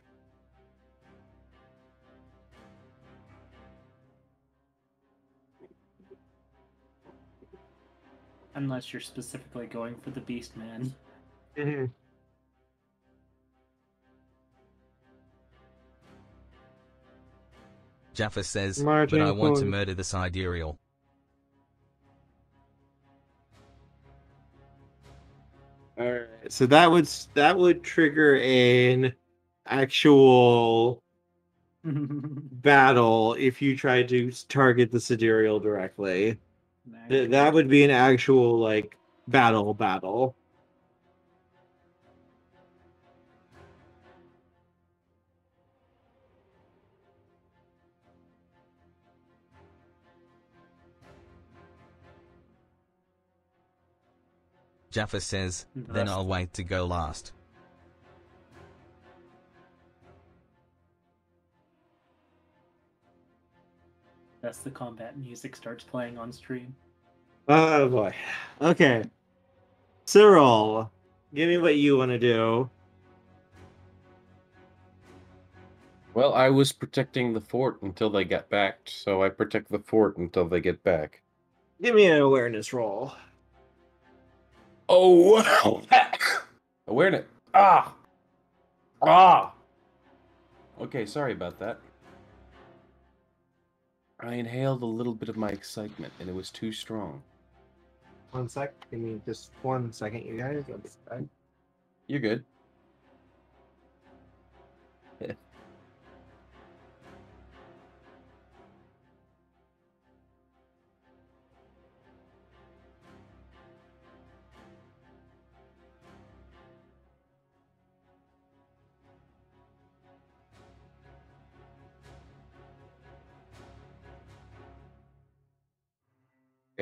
Unless you're specifically going for the beast man. Mm-hmm. Jaffa says, Martin but I want to murder the sidereal. All right, so that would that would trigger an actual battle if you tried to target the sidereal directly. Th- that would be an actual like battle battle. Jaffa says, then I'll wait to go last. That's the combat music starts playing on stream. Oh boy. Okay. Cyril, give me what you want to do. Well, I was protecting the fort until they got back, so I protect the fort until they get back. Give me an awareness roll. Oh, wow. Awareness. Ah. Ah. Okay, sorry about that. I inhaled a little bit of my excitement, and it was too strong. One sec. Give me just one second, you guys. I'll be back. You're good.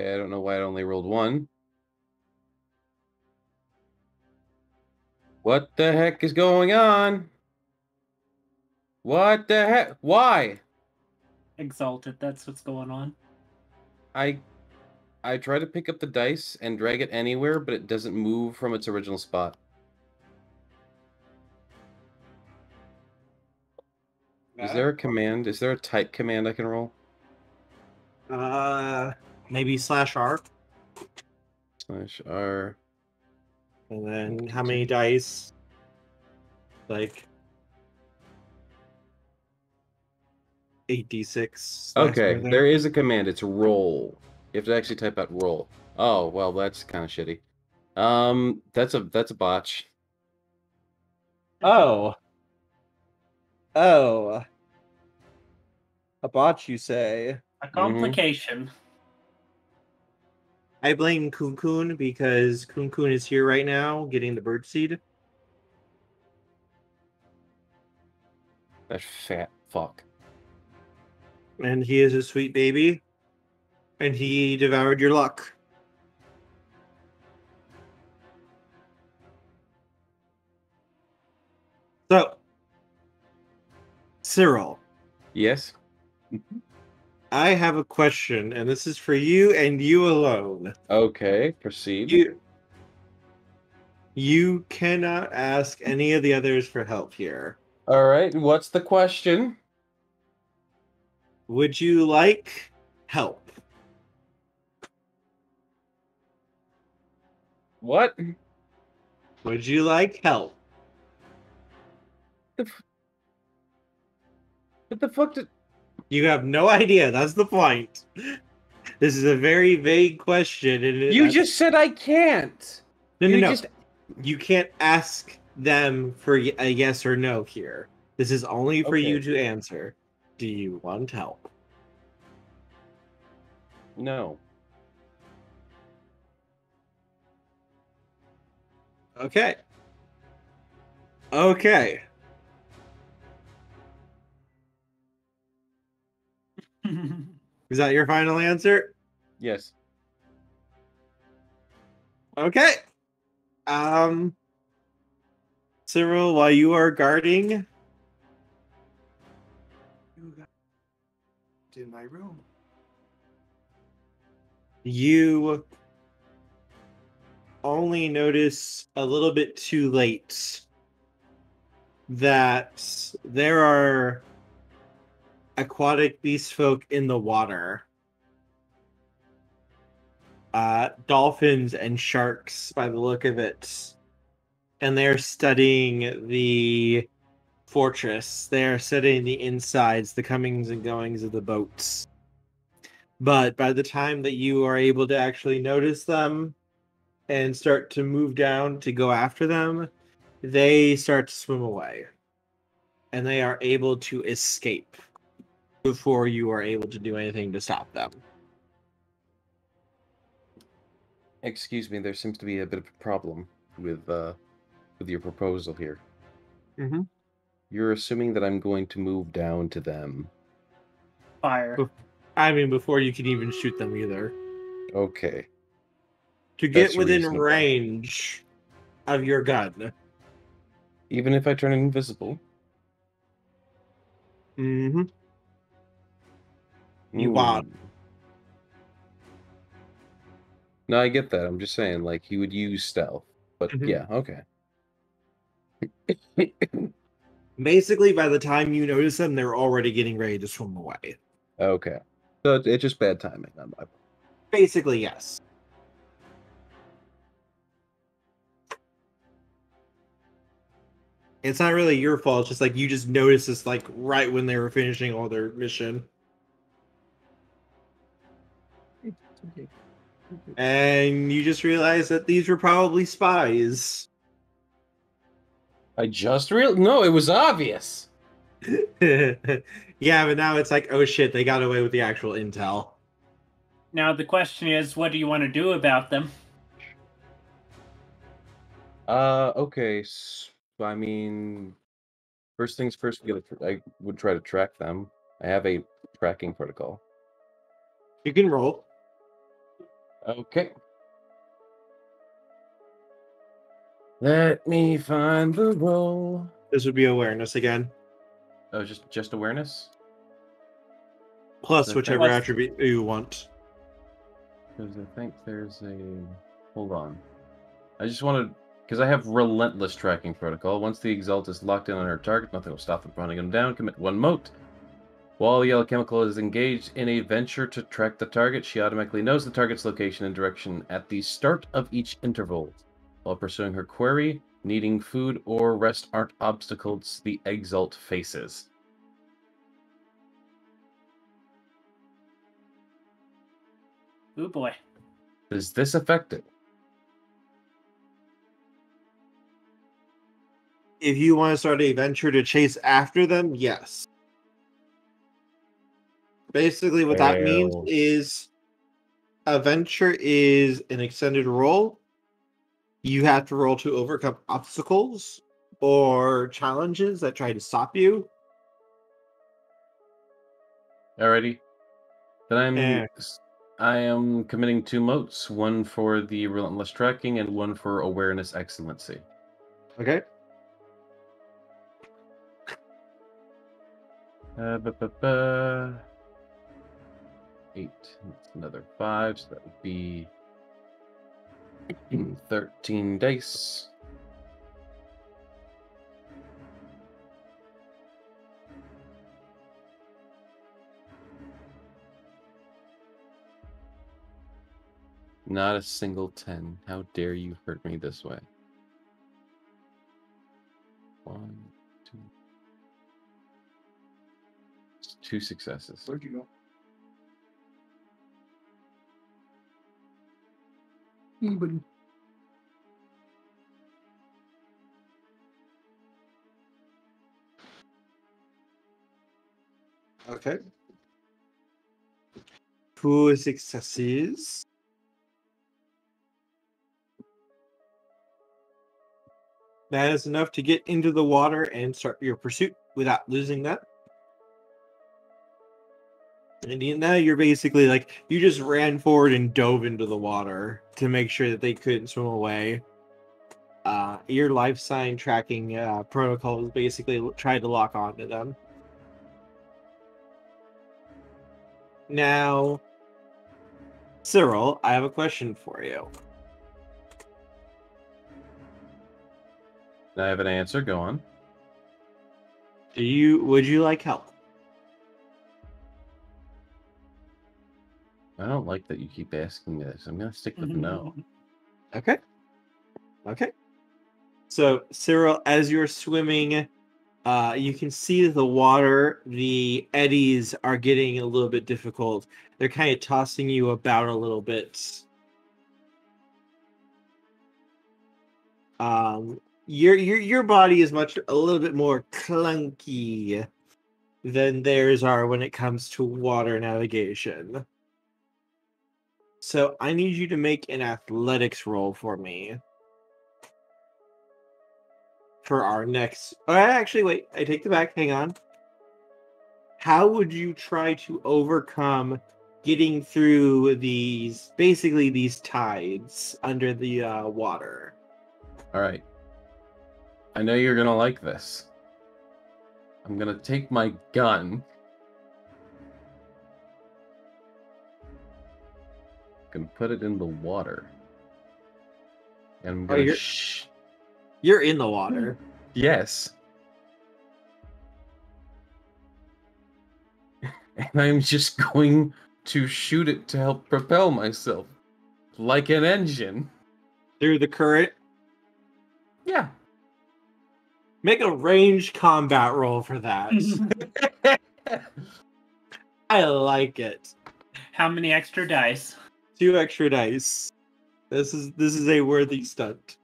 Okay, I don't know why I only rolled one. What the heck is going on? What the heck? Why? Exalted, that's what's going on. I I try to pick up the dice and drag it anywhere, but it doesn't move from its original spot. Is there a command? Is there a type command I can roll? Uh, maybe slash R, Slash R. and then how many dice? Like eight d six. Okay, there is a command. It's roll. You have to actually type out roll. Oh well, that's kind of shitty. Um, that's a that's a botch. Oh. Oh. A botch, you say? A complication. I blame Kun Kun because Kun Kun is here right now getting the bird seed. That fat fuck. And he is a sweet baby. And he devoured your luck. So, Cyril, Yes. Mm-hmm. I have a question, and this is for you and you alone. Okay. Proceed. You you cannot ask any of the others for help here. All right. What's the question? Would you like help? What? Would you like help? What the fuck did? You have no idea. That's the point. This is a very vague question. And it- You that's- just said I can't. no, no, you no. just- You can't ask them for a yes or no here. This is only for you to answer. Do you want help? No. Okay. Okay. Is that your final answer? Yes. Okay. Um Cyril, while you are guarding in my room. you only notice a little bit too late that there are aquatic beast folk in the water. Uh, dolphins and sharks, by the look of it. And they're studying the fortress. They are studying the insides, the comings and goings of the boats. But by the time that you are able to actually notice them and start to move down to go after them, they start to swim away. And they are able to escape before you are able to do anything to stop them. Excuse me. There seems to be a bit of a problem with uh with your proposal here. Mm-hmm. You're assuming that I'm going to move down to them. Fire. I mean, before you can even shoot them either. Okay. To get That's within reasonable. range of your gun. Even if I turn invisible. Mm-hmm. You. Ooh. No, I get that. I'm just saying, like, he would use stealth. But Mhm. yeah, okay. Basically, by the time you notice them, they're already getting ready to swim away. okay. So it's- it's just bad timing on my part. Basically, yes. It's not really your fault. It's just like you just noticed this like right when they were finishing all their mission. And you just realized that these were probably spies. I just real no, it was obvious. yeah, but now it's like, oh shit, they got away with the actual intel. Now the question is, what do you want to do about them? Uh, okay. So, I mean, first things first. We gotta. tr- I would try to track them. I have a tracking protocol. You can roll. Okay. Let me find the roll. This would be awareness again, Oh, just just awareness. plus Okay. whichever Plus- attribute you want. Because I think there's a. Hold on. I just wanted. Because I have relentless tracking protocol. Once the exalt is locked in on her target, nothing will stop them from hunting them down. Commit one mote. While the yellow chemical is engaged in a venture to track the target, she automatically knows the target's location and direction at the start of each interval. While pursuing her query, needing food or rest aren't obstacles the exalt faces. Oh boy. Is this effective? If you want to start a venture to chase after them, yes. Basically, what that means is a venture is an extended roll. You have to roll to overcome obstacles or challenges that try to stop you. Alrighty. Then I'm s- I am committing two motes, one for the relentless tracking and one for awareness excellency. Okay. Uh, ba, ba, ba. Eight. That's another five, so that would be thirteen dice. Not a single ten. How dare you hurt me this way? One, two. It's Two successes. Where'd you go? Anybody? Okay. Two successes. That is enough to get into the water and start your pursuit without losing that. And you- now you're basically like you just ran forward and dove into the water to make sure that they couldn't swim away. Uh, your life sign tracking uh, protocol basically tried to lock onto them. Now, Cyril, I have a question for you. I have an answer. Go on. Do you would you like help? I don't like that you keep asking me this. I'm gonna stick with no. Okay. Okay. So, Cyril, as you're swimming, uh, you can see the water, the eddies are getting a little bit difficult. They're kind of tossing you about a little bit. Um, your your your body is much a little bit more clunky than theirs are when it comes to water navigation. So I need you to make an athletics roll for me. For our next. Oh, actually, wait. I take the back. Hang on. How would you try to overcome getting through these, basically these tides under the uh, water? All right. I know you're gonna like this. I'm gonna take my gun. Can put it in the water. And I'm Oh, gonna you're- sh- You're in the water. Yes. And I'm just going to shoot it to help propel myself. Like an engine. Through the current. Yeah. Make a ranged combat roll for that. I like it. How many extra dice? Two extra dice. This is this is a worthy stunt.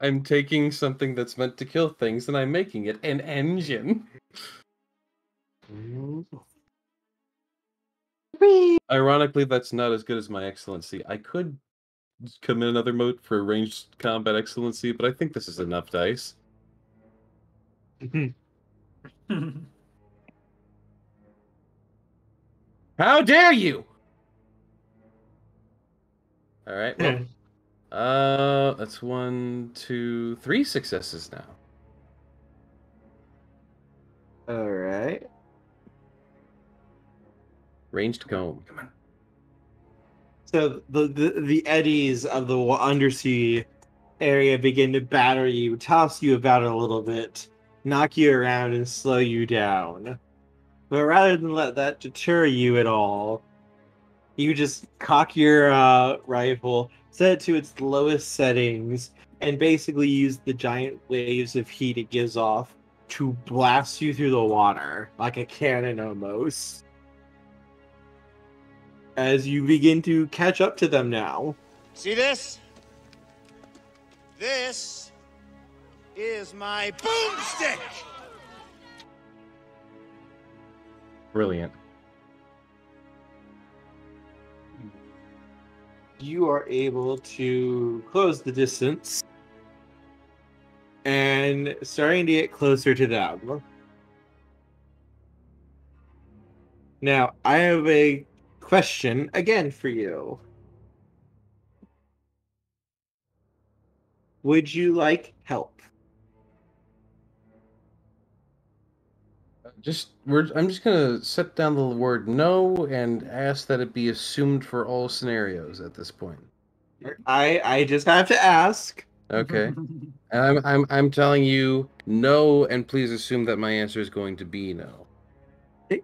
I'm taking something that's meant to kill things and I'm making it an engine. Ironically, that's not as good as my excellency. I could commit another mote for ranged combat excellency, but I think this is enough dice. How dare you? All right. Well, uh, that's one, two, three successes now. All right. Ranged comb. Come on. So the, the the eddies of the undersea area begin to batter you, toss you about a little bit, knock you around, and slow you down. But rather than let that deter you at all, you just cock your uh, rifle, set it to its lowest settings, and basically use the giant waves of heat it gives off to blast you through the water like a cannon almost as you begin to catch up to them now. See this? This is my boomstick. Brilliant. You are able to close the distance and starting to get closer to them. Now, I have a question again for you. Would you like help? Just we're. I'm just gonna set down the word no and ask that it be assumed for all scenarios at this point. I I just have to ask. Okay. I'm I'm I'm telling you no, and please assume that my answer is going to be no. Okay.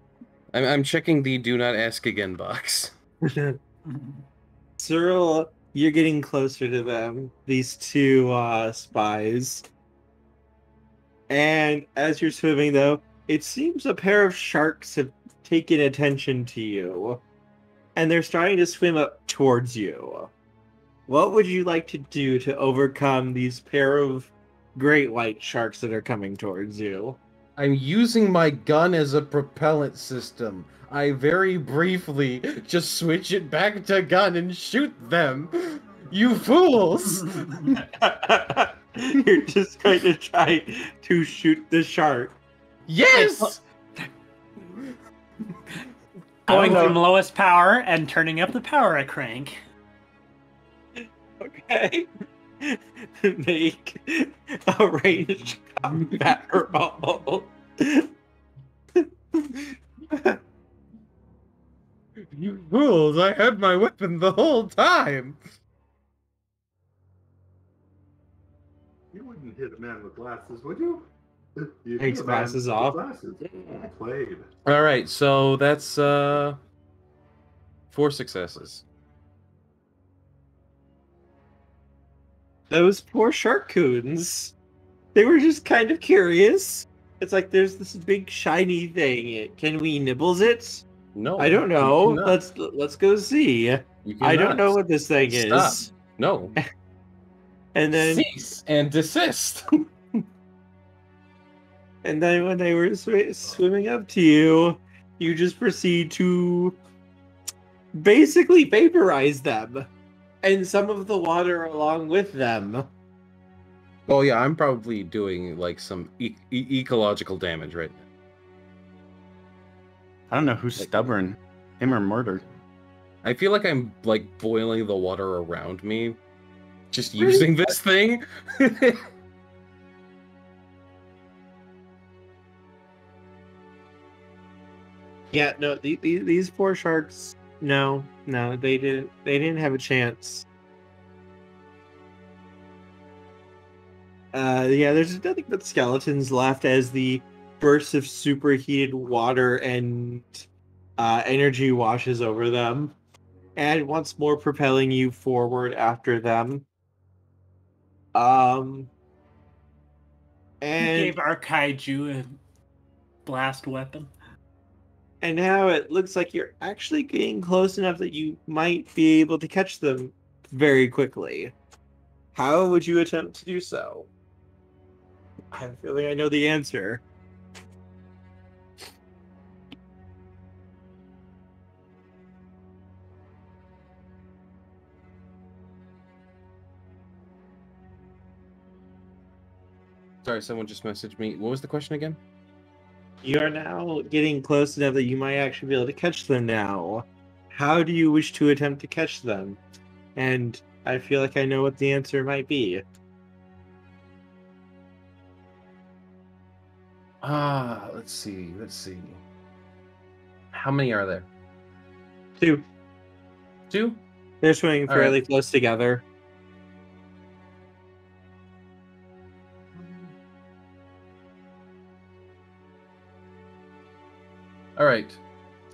I'm I'm checking the do not ask again box. Cyril, you're getting closer to them, these two uh, spies. And as you're swimming, though, it seems a pair of sharks have taken attention to you. And they're starting to swim up towards you. What would you like to do to overcome these pair of great white sharks that are coming towards you? I'm using my gun as a propellant system. I very briefly just switch it back to gun and shoot them. You fools! You're just going to try to shoot the shark. Yes! Going from lowest power and turning up the power crank. Okay. Make a ranged combat roll. You fools, I had my weapon the whole time! You wouldn't hit a man with glasses, would you? You Takes hit a man glasses off. Glasses. Played. Alright, so that's uh four successes. Those poor shark coons. They were just kind of curious. It's like there's this big shiny thing. Can we nibbles it? No. I don't know. Let's let's go see. I don't know what this thing Stop. is. No. And then Cease and desist. And then when they were sw- swimming up to you, you just proceed to basically vaporize them and some of the water along with them. oh yeah, I'm probably doing like some e- e- ecological damage right now. I don't know who's stubborn, him or murdered. I feel like I'm like boiling the water around me, just using this thing. Yeah, no, the, the, these poor sharks. No, no, they didn't. They didn't have a chance. Uh, yeah, there's nothing but skeletons left as the burst of superheated water and uh, energy washes over them, and once more propelling you forward after them. Um, and gave our kaiju a blast weapon. And now it looks like you're actually getting close enough that you might be able to catch them very quickly. How would you attempt to do so? I have a feeling I know the answer. Sorry, someone just messaged me. What was the question again? You are now getting close enough that you might actually be able to catch them now. How do you wish to attempt to catch them? And I feel like I know what the answer might be. Ah, let's see. Let's see. How many are there? Two. Two? They're swimming All right. fairly close together. All right.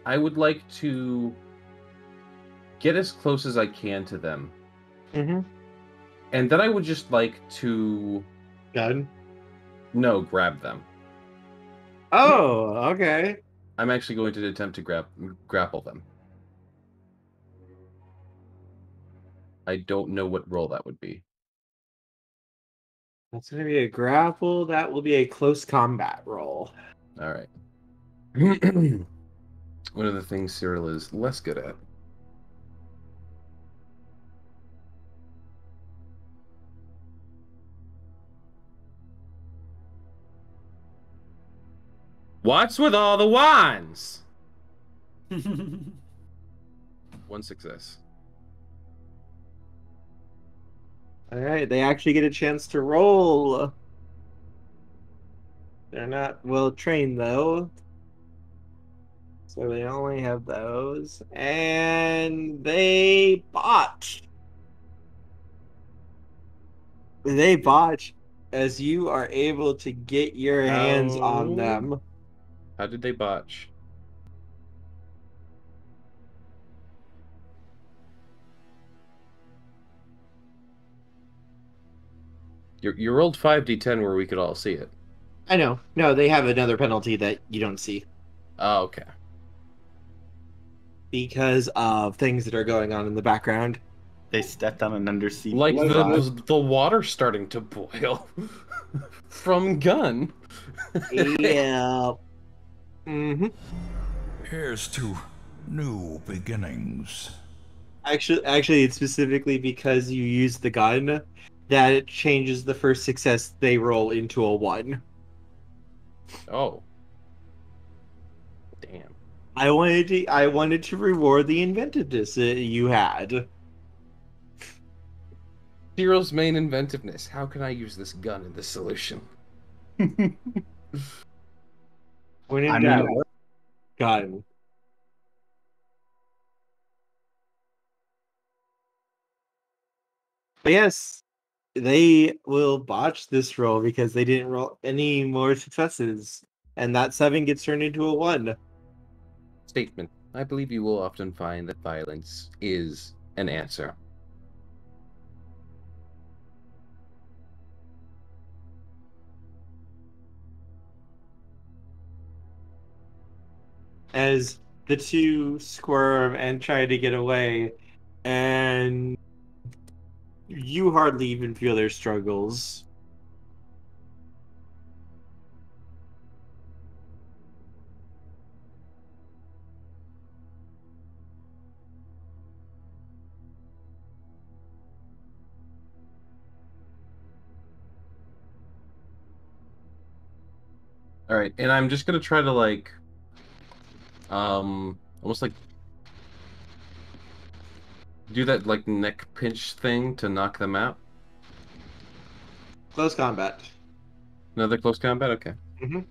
I would like to get as close as I can to them. Mm-hmm. And then I would just like to Gun. no, grab them. Oh, okay. I'm actually going to attempt to grab grapple them. I don't know what role that would be. That's gonna be a grapple. That will be a close combat roll. All right. One of the things Cyril is less good at. What's with all the wands? One success. All right, they actually get a chance to roll. They're not well trained though. So they only have those. And they botch. They botch as you are able to get your hands on them. How did they botch? You you rolled five d10 where we could all see it. I know. No, they have another penalty that you don't see Oh, okay. Because of things that are going on in the background. They stepped on an undersea. Like the, the the water starting to boil from gun. yeah. Mm-hmm. Here's to new beginnings. Actually, actually, it's specifically because you use the gun that it changes the first success they roll into a one. Oh. Damn. I wanted to, I wanted to reward the inventiveness that you had. Cyril's main inventiveness. How can I use this gun in this solution? When in I'm doubt, gonna- gun. But yes, they will botch this roll because they didn't roll any more successes, and that seven gets turned into a one. Statement. I believe you will often find that violence is an answer. as the two squirm and try to get away, and you hardly even feel their struggles. All right, and I'm just gonna try to like, um, almost like do that like neck pinch thing to knock them out. Close combat. Another close combat. Okay. Mhm.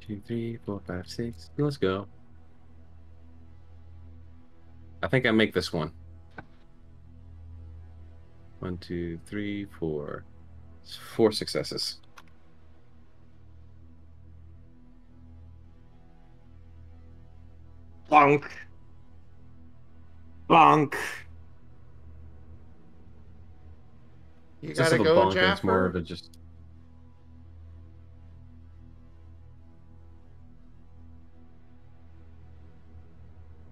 Two, three, four, five, six. Let's go. I think I make this one. One, two, three, four. Four successes. Bonk. Bonk. You It's less gotta of a go, bonk, and it's more of a just.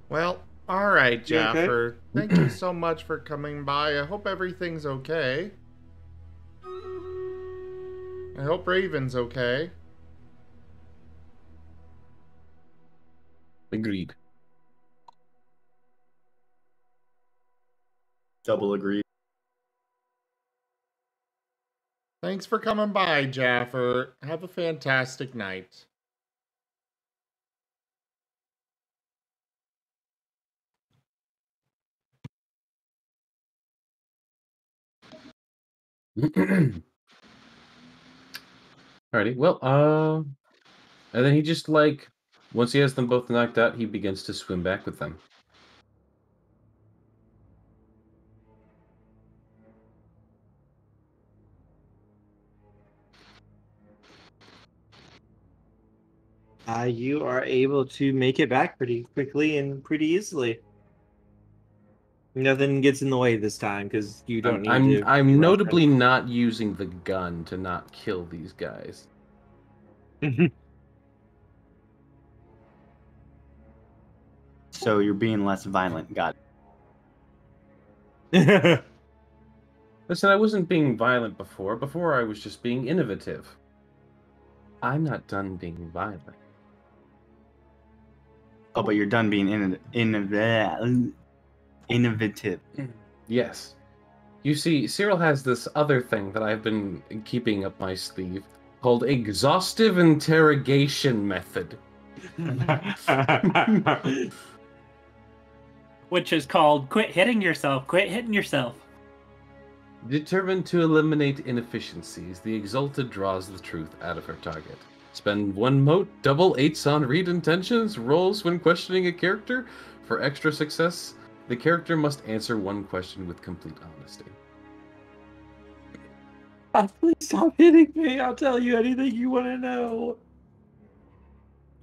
Well, all right, You okay? Jaffer. Thank you so much for coming by. I hope everything's okay. I hope Raven's okay. Agreed. Double agree. Thanks for coming by, Jaffer. Have a fantastic night. Alrighty. Well, uh, and then he just like once he has them both knocked out, he begins to swim back with them. Uh, you are able to make it back pretty quickly and pretty easily. Nothing gets in the way this time because you don't I'm need I'm, to. I'm notably not using the gun to not kill these guys. So you're being less violent. Got it. Listen, I wasn't being violent before. Before I was just being innovative. I'm not done being violent. Oh, but you're done being in, in, innovative. Mm-hmm. Yes. You see, Cyril has this other thing that I've been keeping up my sleeve called exhaustive interrogation method. Which is called quit hitting yourself, quit hitting yourself. Determined to eliminate inefficiencies, the Exalted draws the truth out of her target. Spend one mote, double eights on read intentions, rolls when questioning a character. For extra success, the character must answer one question with complete honesty. Oh, please stop hitting me. I'll tell you anything you want to know.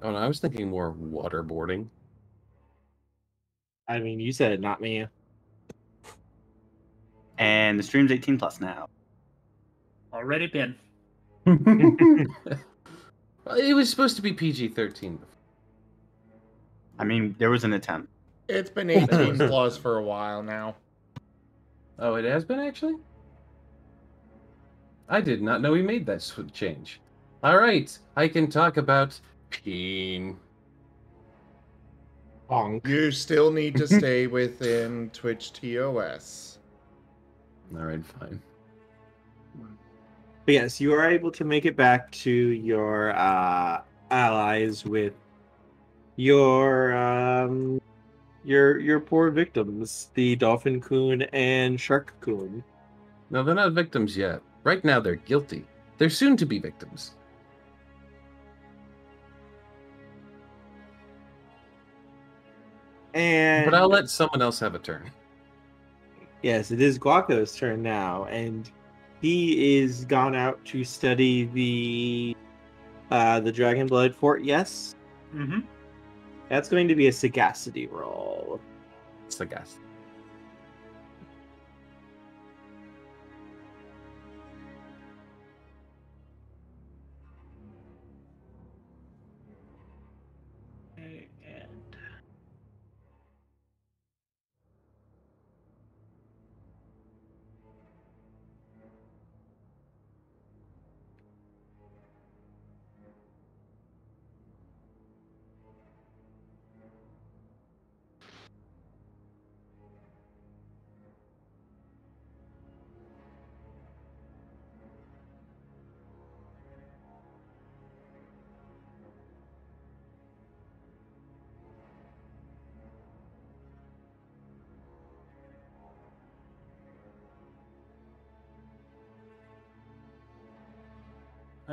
Oh no, I was thinking more waterboarding. I mean, you said it, not me. And the stream's 18 plus now. Already been. it was supposed to be PG 13. I mean, there was an attempt. It's been 18 plus for a while now. Oh, it has been actually? I did not know we made that change. Alright, I can talk about peen. Bonk. You still need to stay within Twitch TOS. Alright, fine. But yes, you are able to make it back to your uh, allies with your um, your your poor victims, the dolphin coon and shark coon. No, they're not victims yet. Right now, they're guilty. They're soon to be victims. And But I'll let someone else have a turn. yes, it is Guaco's turn now, and he is gone out to study the uh, the Dragon Blood Fort. Yes, Mm-hmm. that's going to be a sagacity roll. It's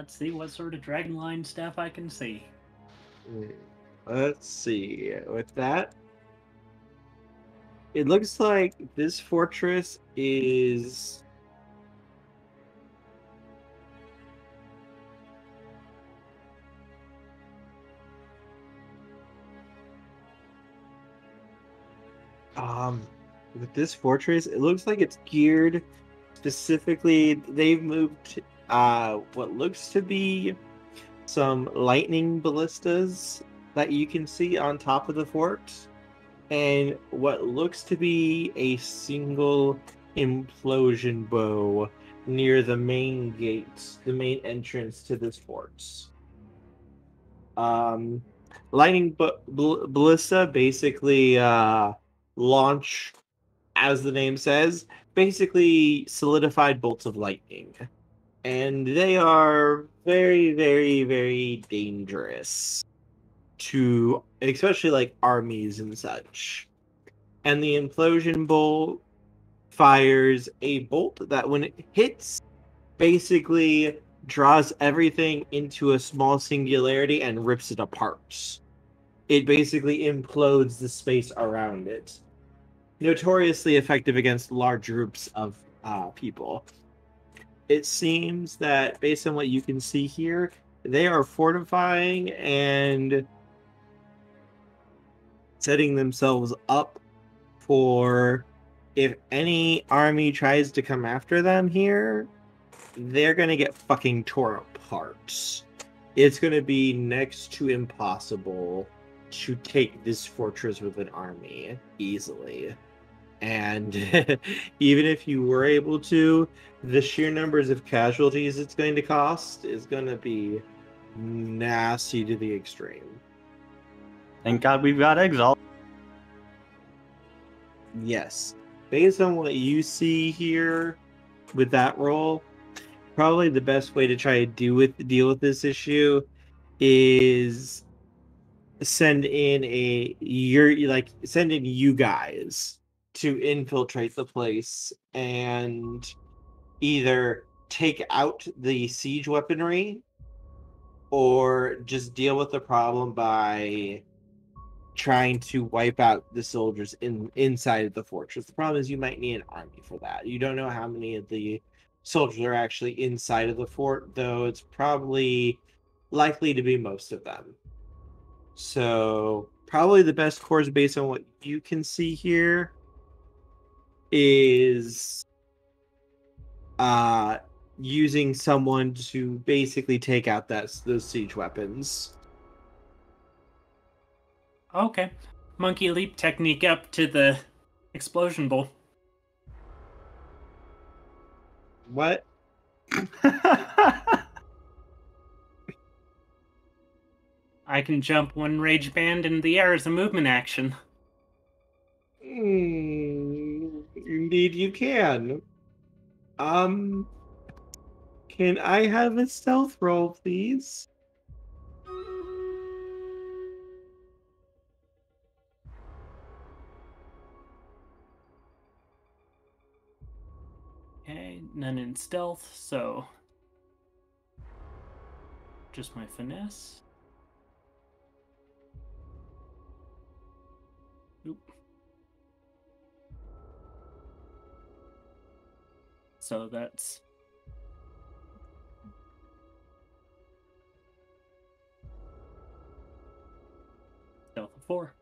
let's see what sort of dragon line staff I can see. Let's see. With that, it looks like this fortress is. Um, with this fortress, it looks like it's geared specifically. They've moved uh what looks to be some lightning ballistas that you can see on top of the fort and what looks to be a single implosion bow near the main gate the main entrance to this fort. Um lightning bu- ball- ballista basically uh launch as the name says basically solidified bolts of lightning and they are very, very, very dangerous to, especially like armies and such. And the implosion bolt fires a bolt that, when it hits, basically draws everything into a small singularity and rips it apart. It basically implodes the space around it. Notoriously effective against large groups of uh, people. It seems that, based on what you can see here, they are fortifying and setting themselves up for if any army tries to come after them here, they're gonna get fucking torn apart. It's gonna be next to impossible to take this fortress with an army easily. And even if you were able to, the sheer numbers of casualties it's going to cost is going to be nasty to the extreme. Thank God we've got Exalt. Yes. Based on what you see here with that role, probably the best way to try to deal with deal with this issue is send in a you're like send in you guys to infiltrate the place and either take out the siege weaponry or just deal with the problem by trying to wipe out the soldiers in inside of the fortress. The problem is you might need an army for that. You don't know how many of the soldiers are actually inside of the fort, though it's probably likely to be most of them. So probably the best course based on what you can see here is uh using someone to basically take out that those siege weapons. Okay. Monkey leap technique up to the implosion bow. What? I can jump one range band in the air as a movement action. Mm, indeed, you can. Um, can I have a stealth roll, please? Okay, none in stealth, so just my finesse. So that's stealth of four.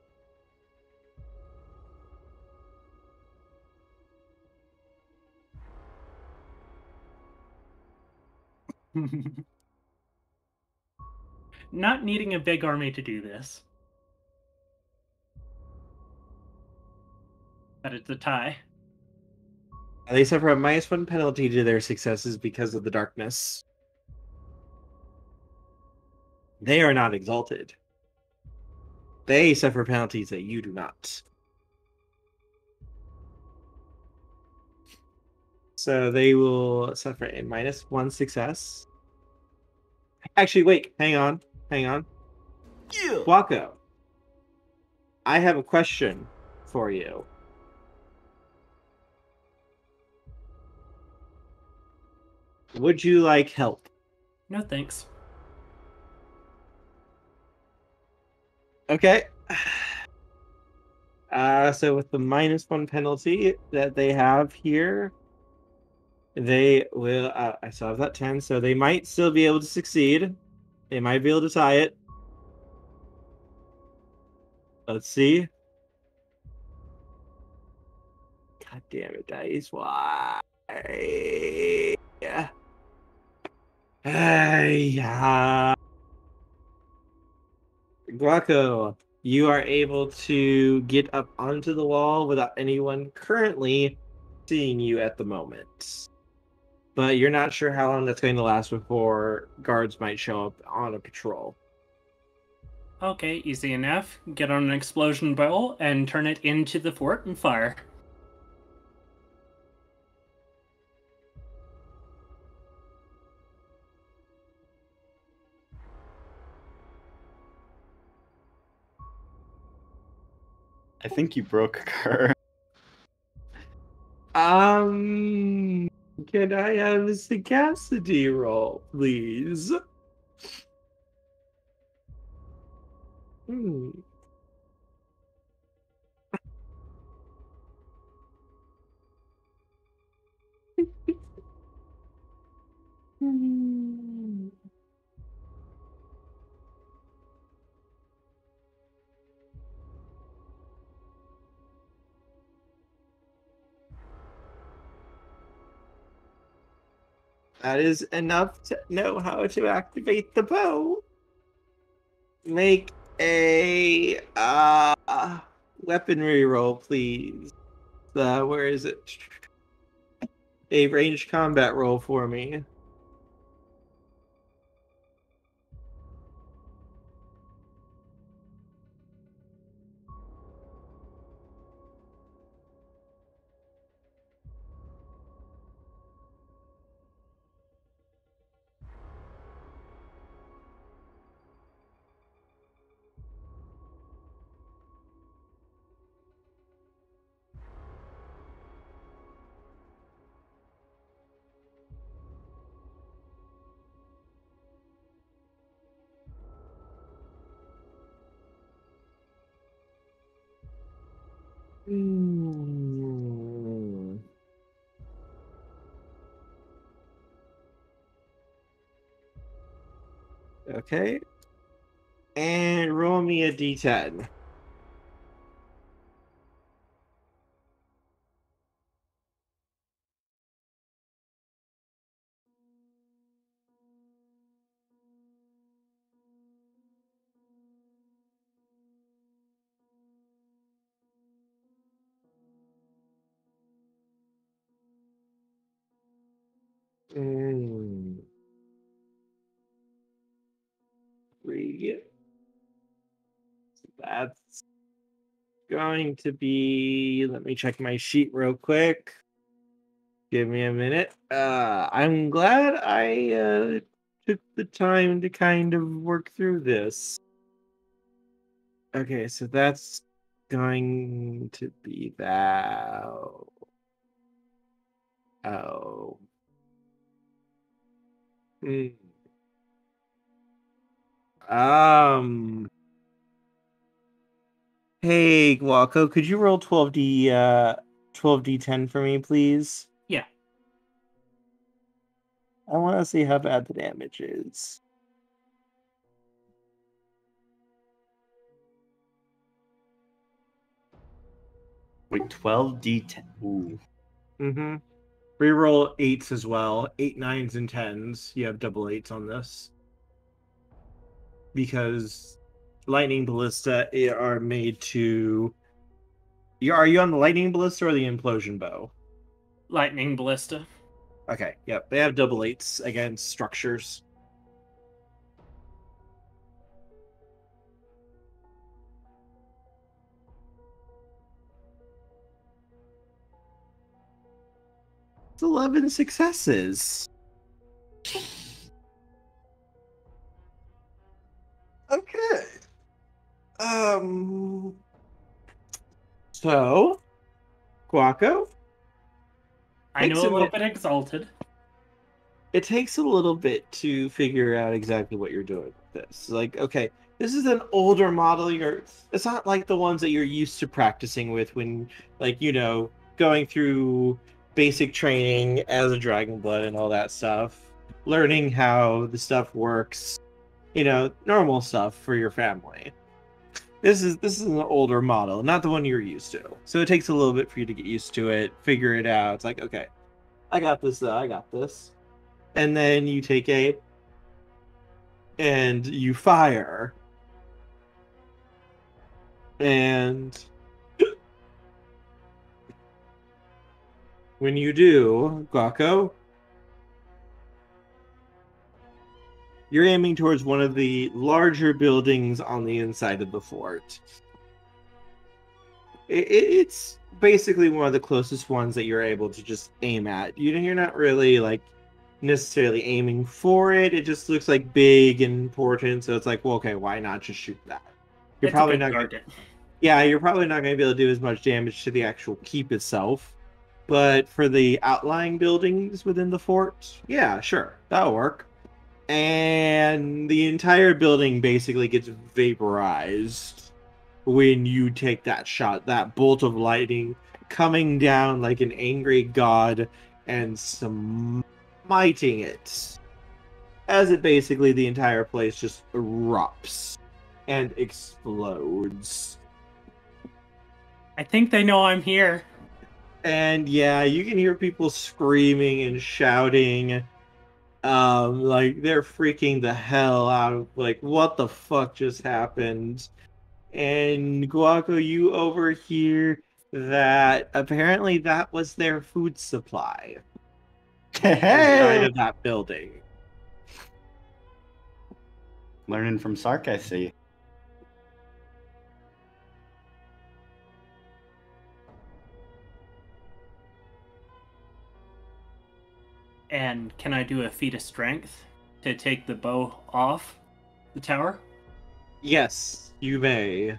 Not needing a big army to do this. But it's a tie. They suffer a minus one penalty to their successes because of the darkness. They are not exalted. They suffer penalties that you do not. So they will suffer a minus one success. Actually, wait, hang on, hang on. Yeah. Guaco, I have a question for you. Would you like help? No thanks. Okay. Uh, so with the minus one penalty that they have here, they will. Uh, I still have that ten, so they might still be able to succeed. They might be able to tie it. Let's see. God damn it, dice. Why? Yeah. Yeah. Guaco, you are able to get up onto the wall without anyone currently seeing you at the moment. But you're not sure how long that's going to last before guards might show up on a patrol. Okay, easy enough. Get on an implosion bow and turn it into the fort and fire. I think you broke her. Um, can I have a sagacity roll, please? Hmm. Hmm. That is enough to know how to activate the bow. Make a uh, weaponry roll, please. Uh, where is it? A ranged combat roll for me. Okay. And roll me a d10. Going to be. Let me check my sheet real quick. Give me a minute. Uh, I'm glad I uh, took the time to kind of work through this. Okay, so that's going to be that. Oh. Hmm. Um. Hey, Guaco, could you roll 12d uh 12d10 for me, please? Yeah. I want to see how bad the damage is. Wait, 12d10. Ooh. Mm-hmm. Reroll eights as well. Eight, nines, and tens. You have double eights on this. Because lightning ballista are made to. You are you on the lightning ballista or the implosion bow? Lightning ballista. Okay, yep. They have double eights against structures. It's eleven successes. Okay. Um. So, Guaco, I know a a little bit exalted. it takes a little bit to figure out exactly what you're doing with this. Like, okay, this is an older model. You're it's not like the ones that you're used to practicing with when, like, you know, going through basic training as a dragon blood and all that stuff, learning how the stuff works, you know, normal stuff for your family. This is this is an older model, not the one you're used to. So it takes a little bit for you to get used to it, figure it out. It's like, okay, I got this. Though. I got this and then you take a and you fire and when you do Guaco you're aiming towards one of the larger buildings on the inside of the fort it, it- it's basically one of the closest ones that you're able to just aim at you, you're not really like necessarily aiming for it. It just looks like big and important. So it's like, well, okay, why not just shoot that? You're It's probably not. Gonna. Yeah, you're probably not going to be able to do as much damage to the actual keep itself. But for the outlying buildings within the fort, yeah, sure, that'll work. And the entire building basically gets vaporized when you take that shot, that bolt of lightning coming down like an angry god and smiting it. As it basically, the entire place just erupts and explodes. I think they know I'm here. And yeah, you can hear people screaming and shouting. Um, like they're freaking the hell out of like what the fuck just happened. And Guaco, you overhear that apparently that was their food supply inside Hey! of that building. Learning from Sark, I see. And can I do a feat of strength to take the bow off the tower? Yes, you may.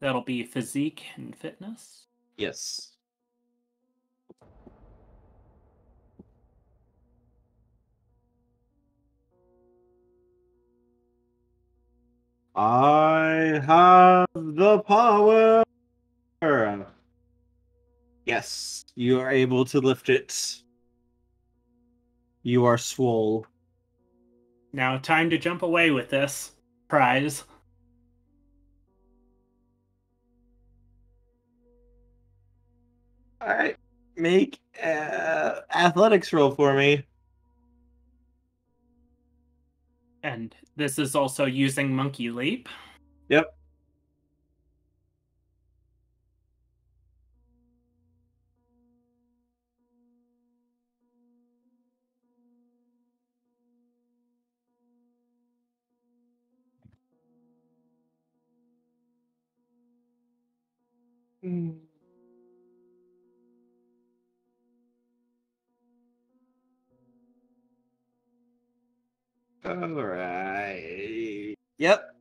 That'll be physique and fitness. Yes. I have the power. Yes, you are able to lift it. You are swole. Now, time to jump away with this prize. All right, make uh, athletics roll for me. And this is also using Monkey Leap. Yep. Mm. All right. Yep.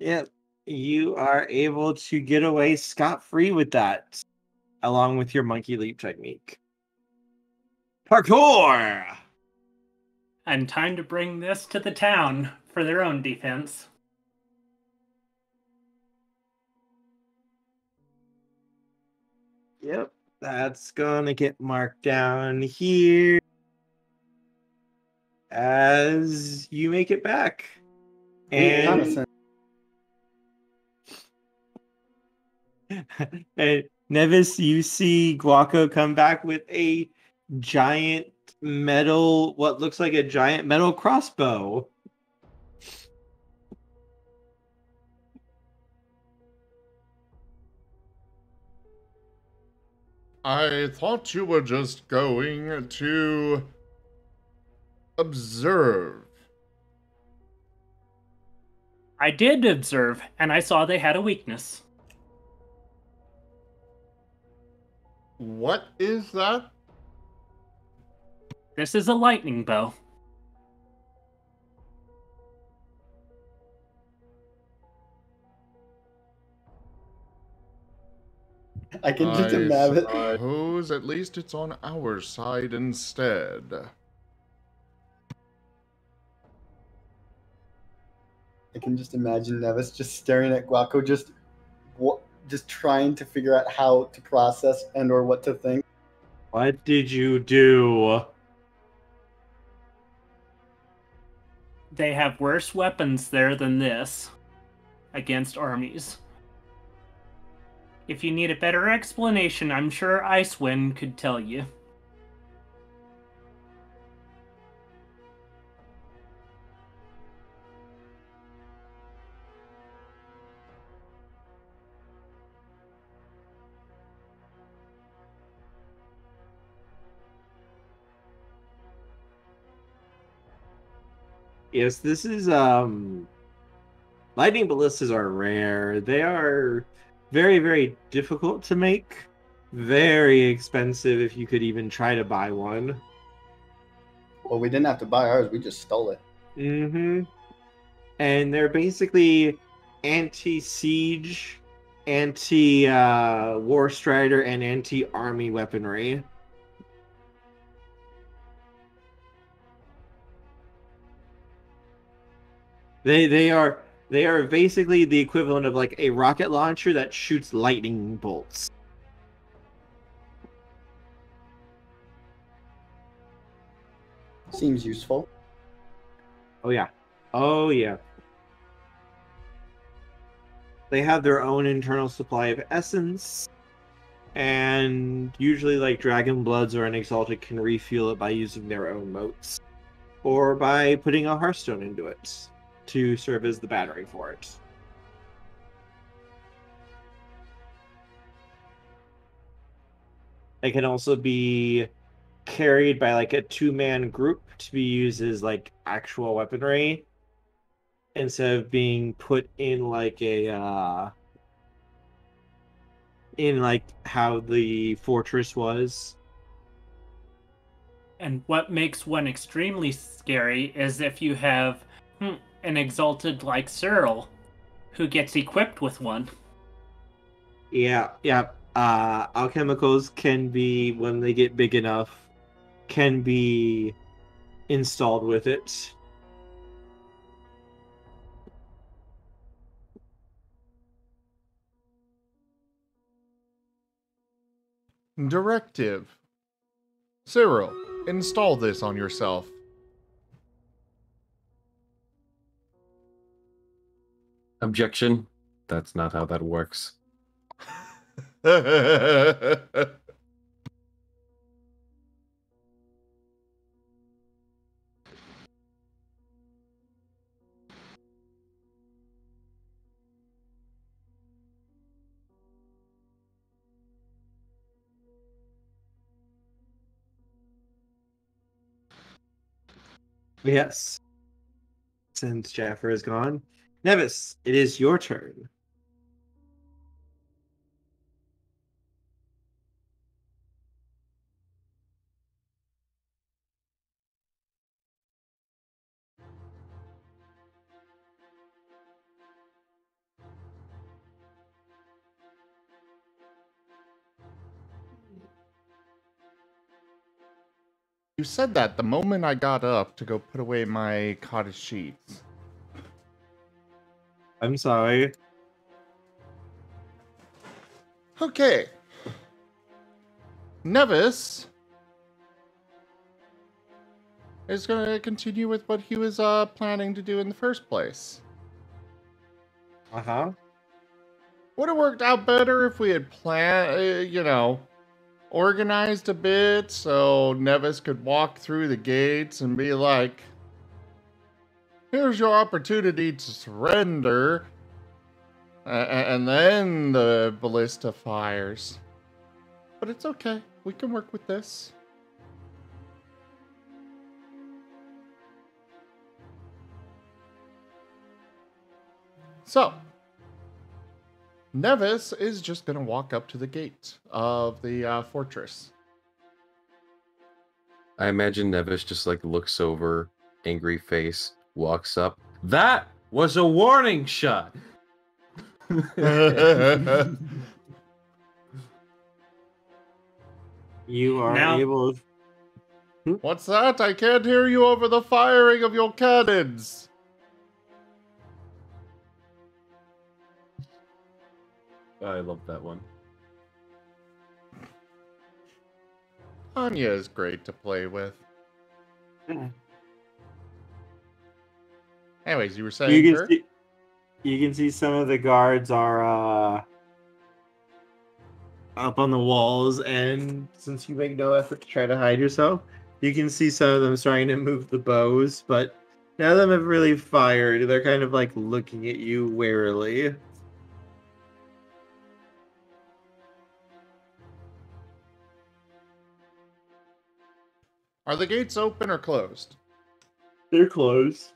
Yep. You are able to get away scot free with that, along with your monkey leap technique. Parkour! And time to bring this to the town for their own defense. Yep. That's gonna get marked down here as you make it back. And and Nevis, you see Guaco come back with a giant metal, what looks like a giant metal crossbow. I thought you were just going to observe. I did observe, and I saw they had a weakness. What is that? This is a lightning bow. I can just I imagine. suppose at least it's on our side instead. Can just imagine Nevis just staring at Guaco, just what, just trying to figure out how to process and or what to think. What did you do? They have worse weapons there than this against armies. If you need a better explanation, I'm sure Icewind could tell you. Yes, this is um lightning ballistas are rare. They are very very difficult to make. Very expensive if you could even try to buy one. Well, we didn't have to buy ours. We just stole it. Mm-hmm. And they're basically anti-siege, anti uh war strider, and anti-army weaponry. They they are they are basically the equivalent of like a rocket launcher that shoots lightning bolts. Seems useful. Oh yeah. Oh yeah. They have their own internal supply of essence. And usually like Dragon Bloods or an Exalted can refuel it by using their own motes. Or by putting a Hearthstone into it to serve as the battery for it. It can also be carried by like a two man group to be used as like actual weaponry instead of being put in like a uh in like how the fortress was And what makes one extremely scary is if you have hmm, an exalted like Cyril who gets equipped with one. yeah yeah uh alchemicals can be when they get big enough can be installed with it Directive. Cyril, install this on yourself. Objection. That's not how that works. yes since jaffer is gone nevis it is your turn you said that the moment I got up to go put away my cottage sheets. I'm sorry Okay. Nevis is going to continue with what he was uh, planning to do in the first place. uh-huh Would have worked out better if we had planned, uh, you know, organized a bit so Nevis could walk through the gates and be like, here's your opportunity to surrender. Uh, and then the ballista fires. But it's okay. We can work with this. So, Nevis is just going to walk up to the gate of the uh, fortress. I imagine Nevis just like looks over, angry face, walks up. That was a warning shot. you are Now- able hmm? What's that? I can't hear you over the firing of your cannons. I love that one. Anya is great to play with. Hmm. Anyways, you were saying you can see you can see some of the guards are uh up on the walls and since you make no effort to try to hide yourself you can see some of them starting to move the bows but none of them have really fired. They're kind of like looking at you warily. Are the gates open or closed? they're closed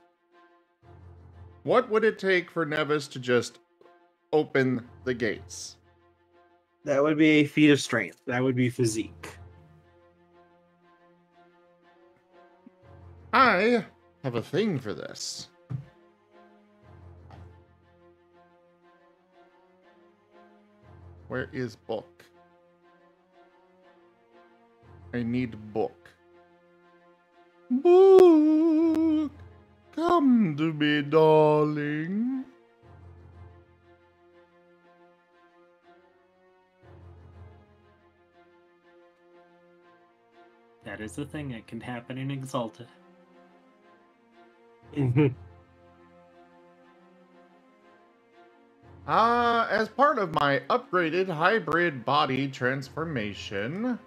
What would it take for Nevis to just open the gates? that would be a feat of strength that would be physique I have a thing for this. Where is book? I need book. Book, come to me, darling. That is the thing that can happen in Exalted. Uh, as part of my upgraded hybrid body transformation,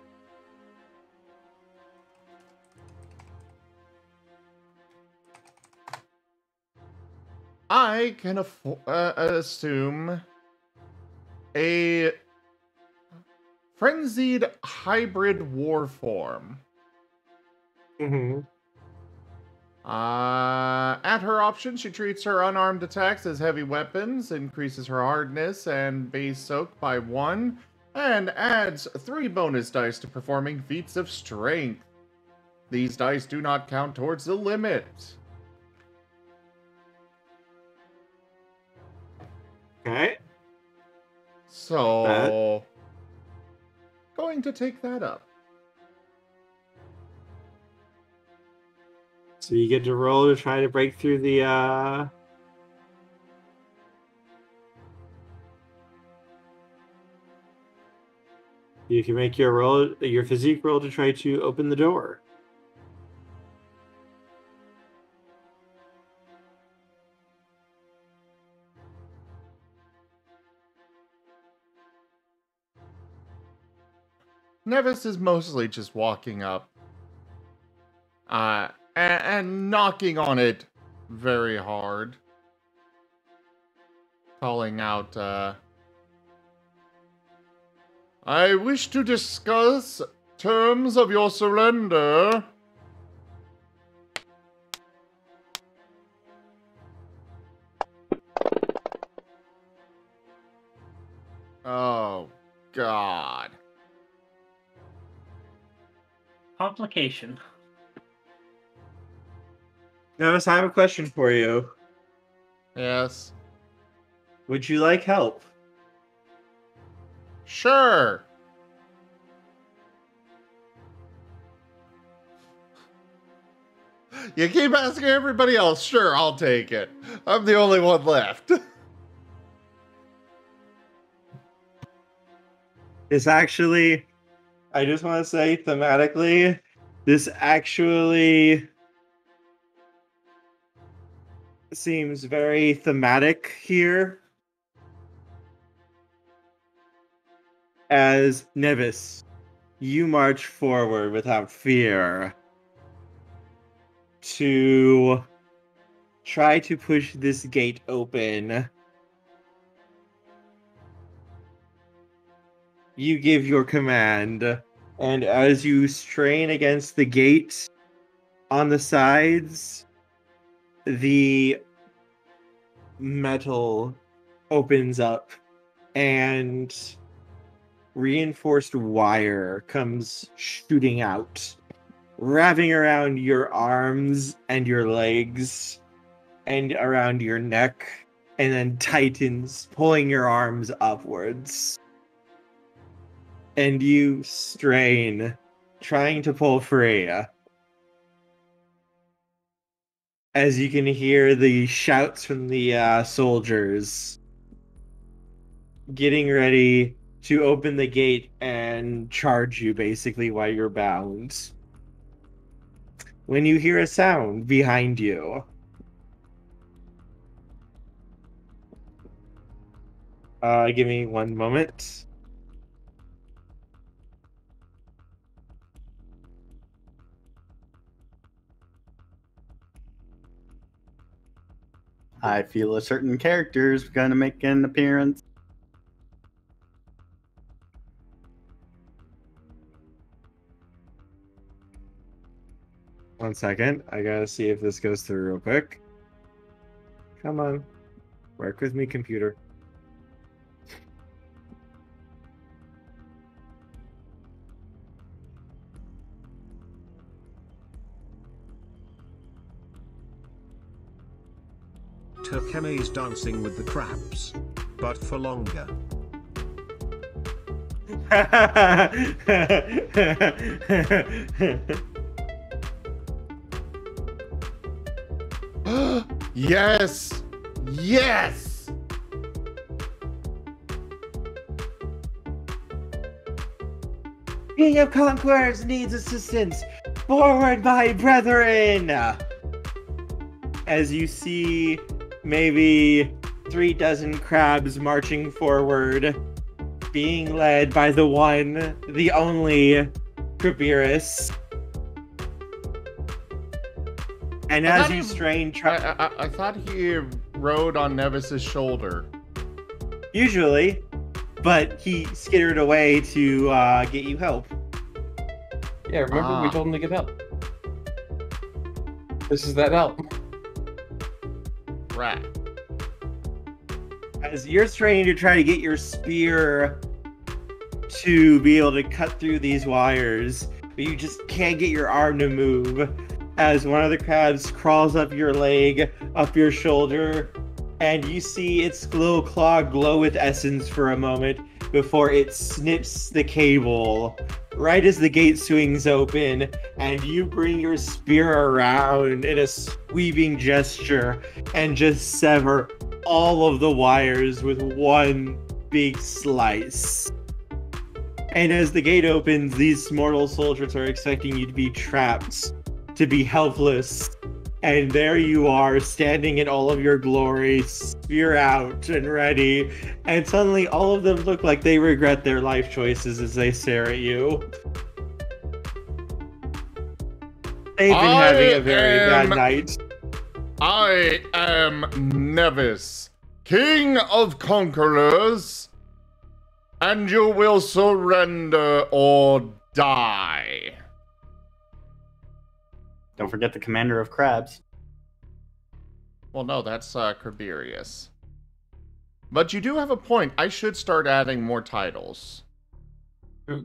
I can uh, assume a frenzied hybrid war form. hmm Uh, at her option, she treats her unarmed attacks as heavy weapons, increases her hardness and base soak by one, and adds three bonus dice to performing feats of strength. These dice do not count towards the limit. Okay. So, going to take that up. So you get to roll to try to break through the uh You can make your roll your physique roll to try to open the door. Nevis is mostly just walking up, uh, and, and knocking on it very hard, calling out, uh, I wish to discuss terms of your surrender. Oh, God. Complication. Nevis, I have a question for you. Yes. Would you like help? Sure. You keep asking everybody else. Sure, I'll take it. I'm the only one left. It's actually, I just want to say thematically, this actually seems very thematic here. As Nevis, you march forward without fear to try to push this gate open. You give your command, and as you strain against the gate on the sides, the metal opens up and reinforced wire comes shooting out, wrapping around your arms and your legs and around your neck, and then tightens, pulling your arms upwards. And you strain, trying to pull free. As you can hear the shouts from the uh, soldiers getting ready to open the gate and charge you basically while you're bound. When you hear a sound behind you, uh, give me one moment. I feel a certain character is going to make an appearance. One second. I gotta see if this goes through real quick. Come on. Work with me, computer. Tokeme is dancing with the crabs. But for longer. yes! Yes! King of Conquerors needs assistance. Forward, my brethren! As you see, maybe three dozen crabs marching forward, being led by the one, the only Krabiris. And I as you he- strain, I, try- I, I thought he rode on Nevis's shoulder. usually, but he skittered away to uh, get you help. Yeah, remember we Ah. told him to get help. This is that help. As you're straining to try to get your spear to be able to cut through these wires, but you just can't get your arm to move. As one of the crabs crawls up your leg, up your shoulder, and you see its little claw glow with essence for a moment before it snips the cable. Right as the gate swings open, and you bring your spear around in a sweeping gesture and just sever all of the wires with one big slice. And as the gate opens, these mortal soldiers are expecting you to be trapped, to be helpless. And there you are, standing in all of your glory, spear out and ready. And suddenly, all of them look like they regret their life choices as they stare at you. They've been having a very I bad night. I am Nevis, King of Conquerors, and you will surrender or die. Don't forget the commander of crabs. Well, no, that's uh, Krabirius. But you do have a point. I should start adding more titles.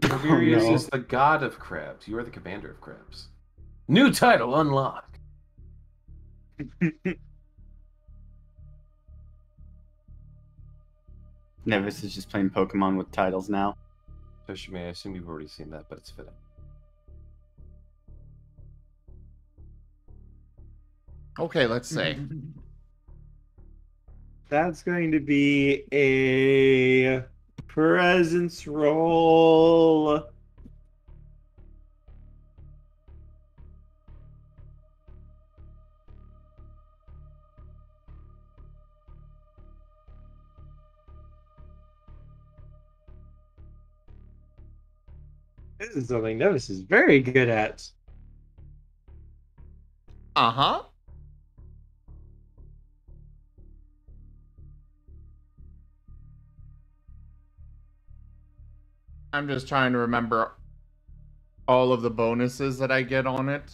Tiberius no. is the god of crabs. You are the commander of crabs. New title unlocked. Nevis is just playing Pokemon with titles now. Toshimi, I assume you've already seen that, but it's fitting. Okay, let's see. That's going to be a presence roll. This is something Nevis is very good at. Uh huh. I'm just trying to remember all of the bonuses that I get on it.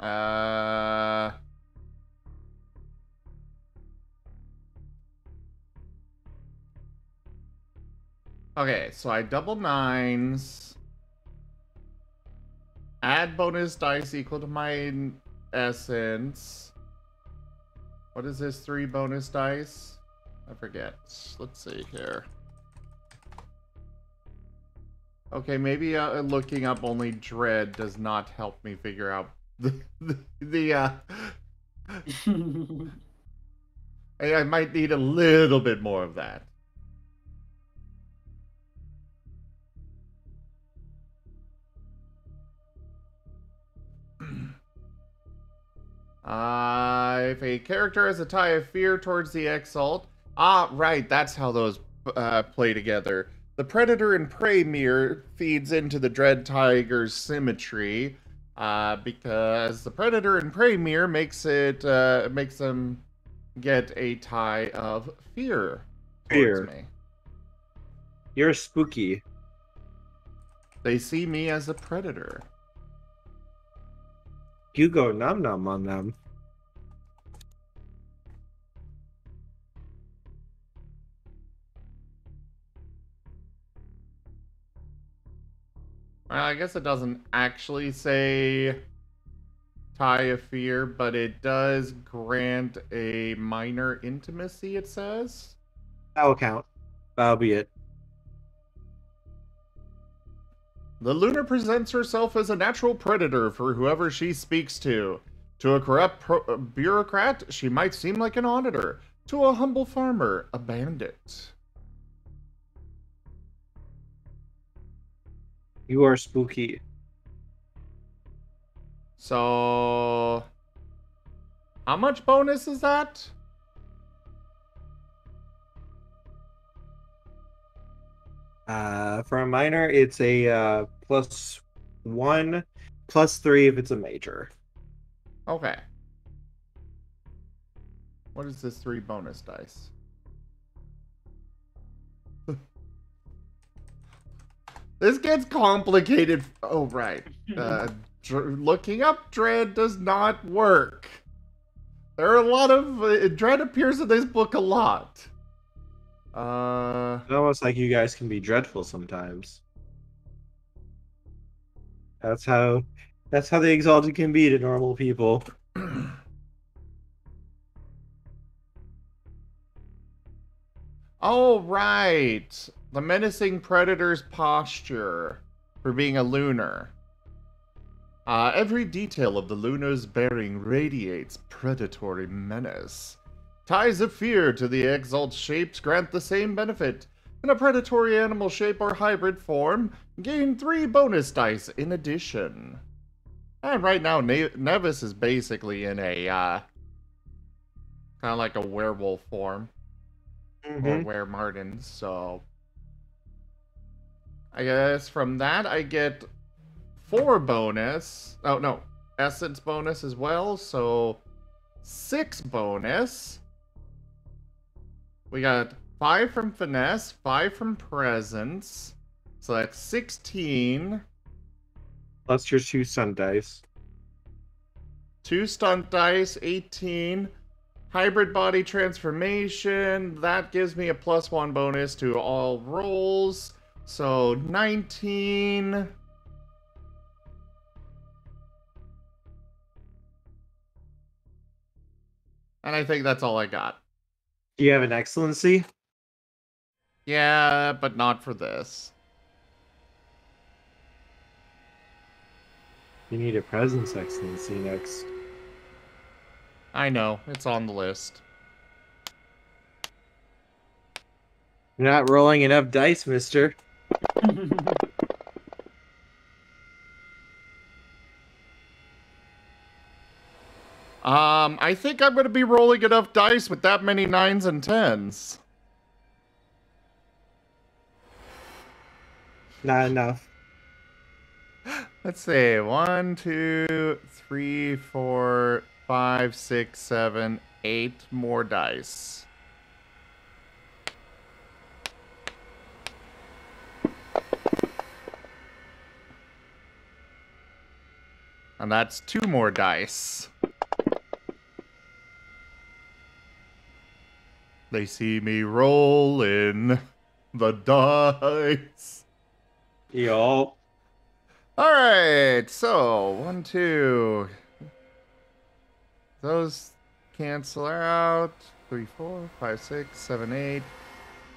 Uh. Okay, so I double nines. Add bonus dice equal to my essence. What is this? Three bonus dice? I forget. Let's see here. Okay, maybe uh, looking up only dread does not help me figure out the the, the uh. I, I might need a little bit more of that. Uh, if a character has a tie of fear towards the exalt, ah, right, that's how those uh, play together. The predator and prey mirror feeds into the dread tiger's symmetry, uh, because the predator and prey mirror makes it uh, makes them get a tie of fear towards Fear. me. You're spooky. They see me as a predator. You go num num on them. Well, I guess it doesn't actually say tie of fear, but it does grant a minor intimacy, it says. That'll count. That'll be it. The Lunar presents herself as a natural predator for whoever she speaks to. To a corrupt pro- uh, bureaucrat, she might seem like an auditor. To a humble farmer, a bandit. You are spooky. So, how much bonus is that? Uh, for a minor, it's a uh, plus one, plus three if it's a major. Okay. What is this three bonus dice? this gets complicated. Oh, right. Uh, looking up Dread does not work. There are a lot of. Uh, Dread appears in this book a lot. Uh. It's almost like you guys can be dreadful sometimes. That's how that's how the exalted can be to normal people. All right. The menacing predator's posture for being a lunar. Uh, every detail of the lunar's bearing radiates predatory menace. Ties of fear to the exalt shapes grant the same benefit. In a predatory animal shape or hybrid form, gain three bonus dice in addition. And right now, Ne- Nevis is basically in a, uh, kind of like a werewolf form or Mhm. were-martens, so I guess from that I get four bonus. Oh no, essence bonus as well, so six bonus. We got five from finesse, five from presence, so that's sixteen. Plus your two stunt dice. Two stunt dice, 18. Hybrid body transformation, that gives me a plus one bonus to all rolls. So 19. And I think that's all I got. Do you have an excellency? Yeah, but not for this. You need a presence excellency next. I know, it's on the list. You're not rolling enough dice, mister. Um, I think I'm going to be rolling enough dice with that many nines and tens. Not enough. Let's see. One, two, three, four, five, six, seven, eight more dice. And that's two more dice. They see me rolling the dice. Y'all. All right, so one, two. Those cancel out. Three, four, five, six, seven, eight,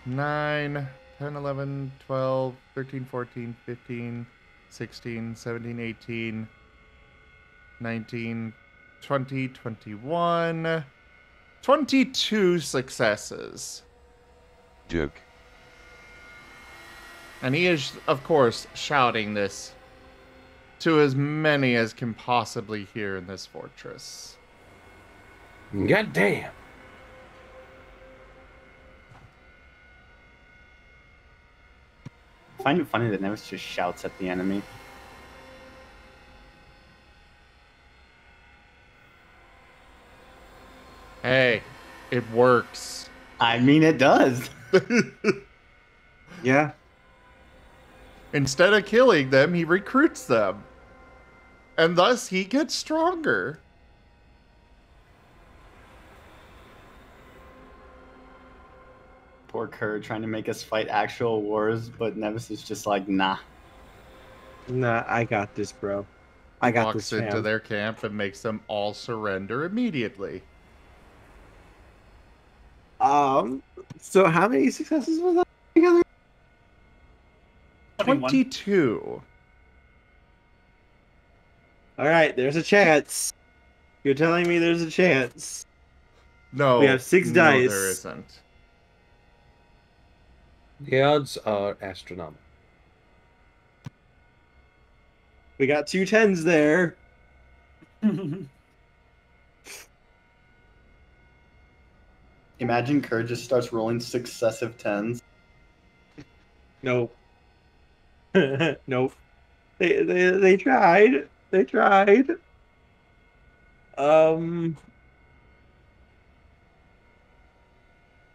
nine, 10, 11, 12, 13, 14, 15, 16, 17, 18, 19, 20, 21, 22 successes. Duke. And he is, of course, shouting this to as many as can possibly hear in this fortress. God damn. I find it funny that Nevis just shouts at the enemy. Hey, it works. I mean, it does. Yeah. Instead of killing them, he recruits them. And thus he gets stronger. Poor Kerr trying to make us fight actual wars, but Nevis is just like, nah. Nah, I got this, bro. I got walks this. into their camp and makes them all surrender immediately. Um. So how many successes was that together? 21. 22. All right, there's a chance. You're telling me there's a chance. No. We have six no, dice. there isn't. The odds are astronomical. We got two tens there. Imagine Kerr just starts rolling successive tens. Nope. nope. They, they they tried. They tried. Um.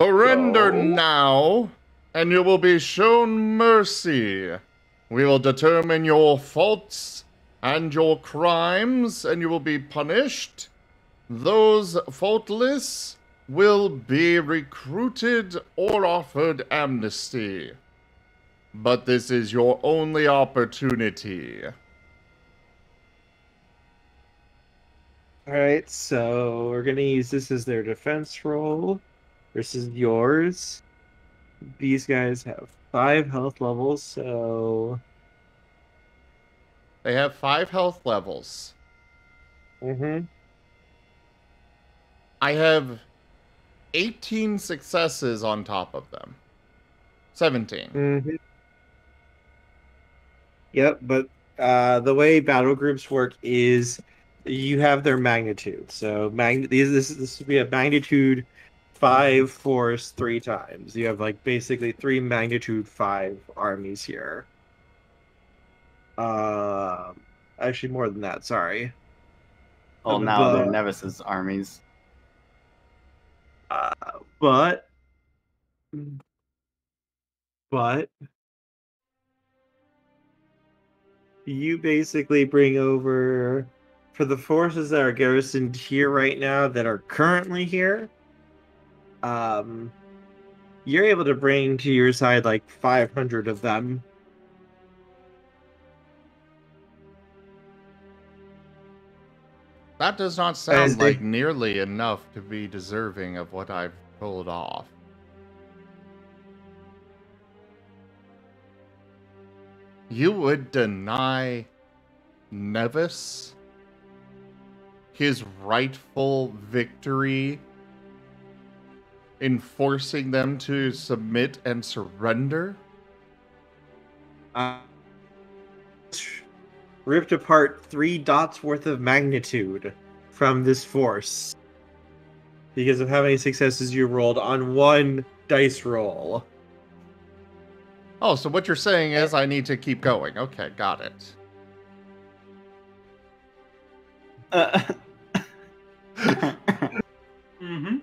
Surrender So- now, and you will be shown mercy. We will determine your faults and your crimes, and you will be punished. Those faultless will be recruited or offered amnesty. But this is your only opportunity. All right. So we're gonna use this as their defense roll versus yours. These guys have five health levels, so. They have five health levels. Mm-hmm. I have 18 successes on top of them. 17. Mm-hmm. Yep, but uh, the way battle groups work is you have their magnitude. So mag- these this this would be a magnitude five force three times. You have like basically three magnitude five armies here. Uh, actually more than that. Sorry. Oh, Um, now they're but- Nevis's armies. But but you basically bring over for the forces that are garrisoned here right now that are currently here um you're able to bring to your side like 500 of them That does not sound they- like nearly enough to be deserving of what I've pulled off. You would deny Nevis his rightful victory in forcing them to submit and surrender? uh, ripped apart three dots worth of magnitude from this force because of how many successes you rolled on one dice roll. Oh, so what you're saying is I need to keep going. Okay, got it. Uh, mm-hmm.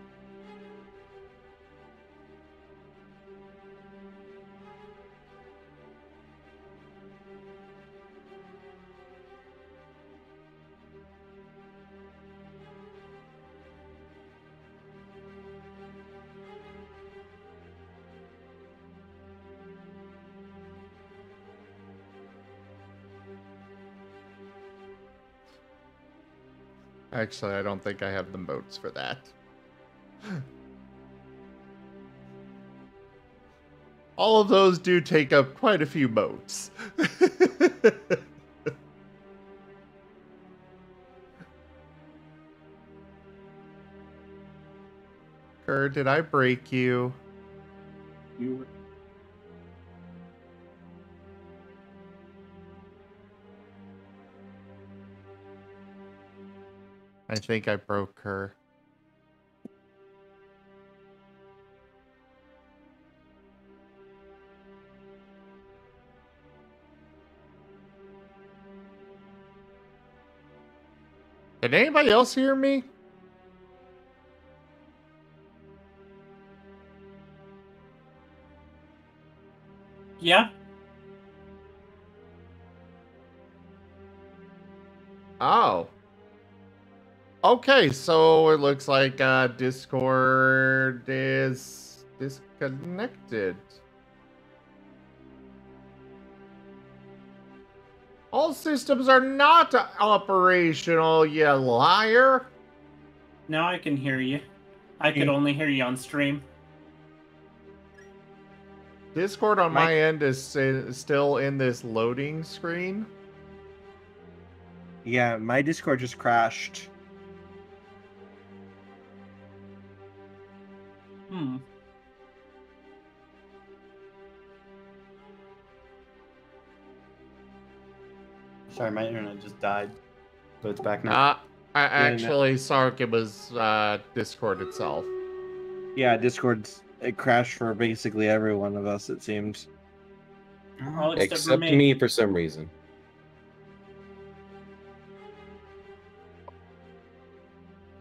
Actually, I don't think I have the motes for that. All of those do take up quite a few motes. Kerr, did I break you? You I think I broke her. Did anybody else hear me? Yeah. Oh. Okay, so it looks like uh, Discord is disconnected. All systems are not operational, you liar. Now I can hear you. I could Mm. only hear you on stream. Discord on my Mike- end is still in this loading screen. Yeah, my Discord just crashed. Hmm. Sorry, my internet just died, but it's back now. Uh, I no. actually, Sark, it was uh, Discord itself. Yeah, Discord's it crashed for basically every one of us. It seems. All except, for Except me. me for some reason.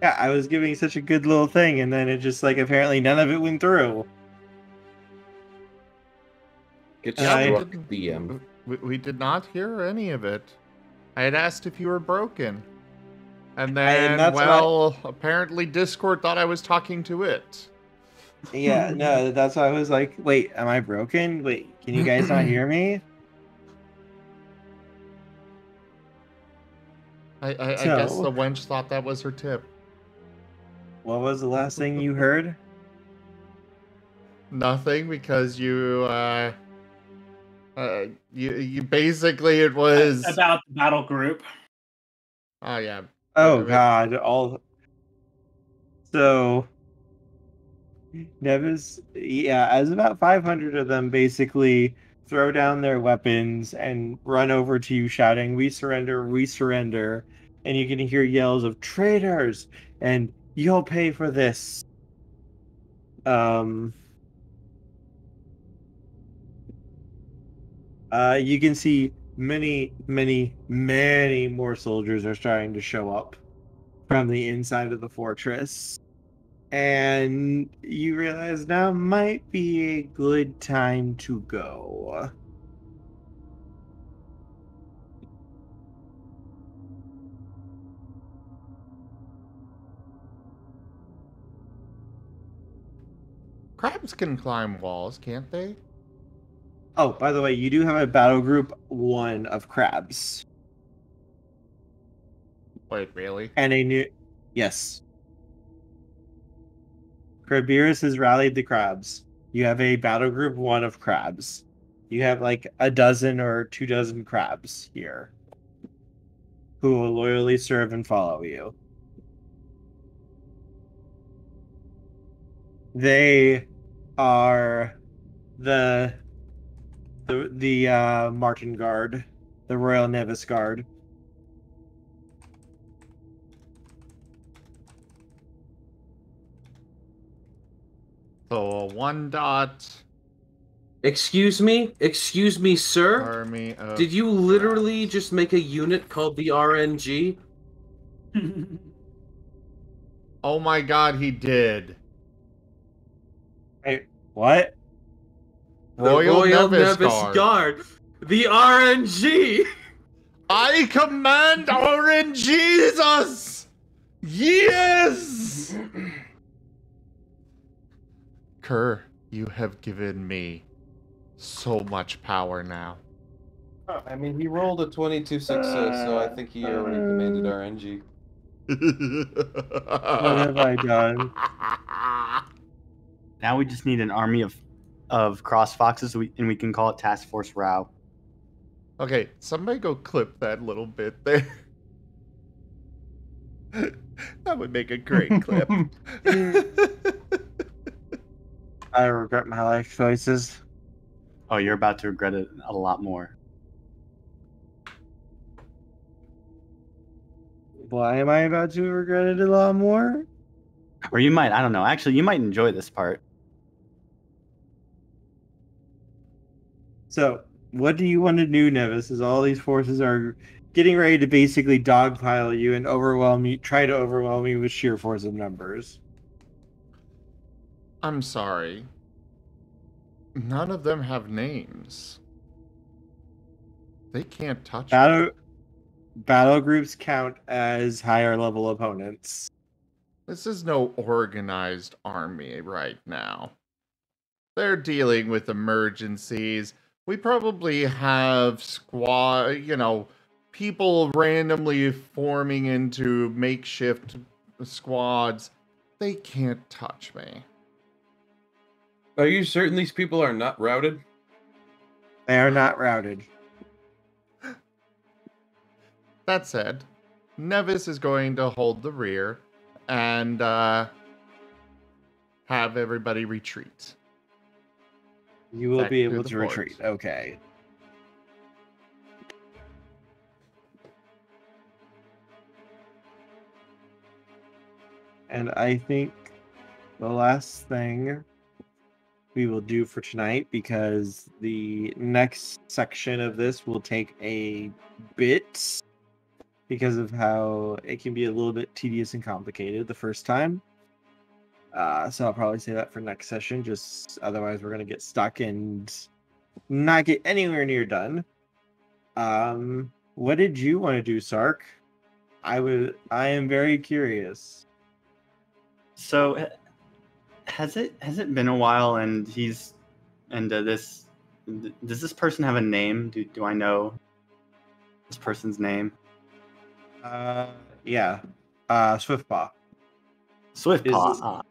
Yeah, I was giving such a good little thing, and then it just like apparently none of it went through. Get Yeah, I struck, DM. We, we did not hear any of it. I had asked if you were broken. And then, that's what I- well, apparently Discord thought I was talking to it. Yeah, no, that's why I was like, wait, am I broken? Wait, can you guys not hear me? I, I, I guess the wench thought that was her tip. What was the last thing you heard? Nothing because you, uh, uh, you, you basically it was. About the battle group. Oh yeah, Oh Right. God! All so Nevis, yeah, as about five hundred of them basically throw down their weapons and run over to you, shouting, "We surrender! We surrender!" And you can hear yells of "traitors!" and "You'll pay for this." Um. Uh, you can see many, many, many more soldiers are starting to show up from the inside of the fortress. And you realize now might be a good time to go. Crabs can climb walls, can't they? Oh, by the way, you do have a battle group one of crabs. Wait, really? And a new. Yes. Krabiris has rallied the crabs. You have a battle group one of crabs. You have like a dozen or two dozen crabs here who will loyally serve and follow you. They are the the the uh, Marten Guard, the Royal Nevis Guard. So a one dot Excuse me? Excuse me, sir? army of. Did you literally just make a unit called the RNG? Oh my god, he did. Hey, what? The Royal, Nevis, Nevis Guard. Guard. The RNG! I command RNGesus! Yes! Kerr, you have given me so much power now. I mean, he rolled a 22 success, so I think he already commanded RNG. What have I done? Now we just need an army of of cross foxes, and we can call it Task Force Row. Okay, somebody go clip that little bit there. that would make a great clip. I regret my life choices. Oh, you're about to regret it a lot more. Why am I about to regret it a lot more? Or you might, I don't know. Actually, you might enjoy this part. So, what do you want to do, Nevis? As all these forces are getting ready to basically dogpile you and overwhelm you, try to overwhelm you with sheer force of numbers. I'm sorry. None of them have names. They can't touch me. Battle battle groups count as higher level opponents. This is no organized army right now. They're dealing with emergencies. We probably have squad, you know, people randomly forming into makeshift squads, they can't touch me. Are you certain these people are not routed? They are not routed. That said, Nevis is going to hold the rear and uh, have everybody retreat. You will be able to fort. retreat. Okay. And I think the last thing we will do for tonight, because the next section of this will take a bit because of how it can be a little bit tedious and complicated the first time. Uh, so I'll probably say that for next session. Just otherwise, we're gonna get stuck and not get anywhere near done. Um, what did you want to do, Sark? I would. I am very curious. So, has it has it been a while? And he's and uh, this does this person have a name? Do do I know this person's name? Uh, yeah. Uh, Swiftpaw. Swiftpaw. Is-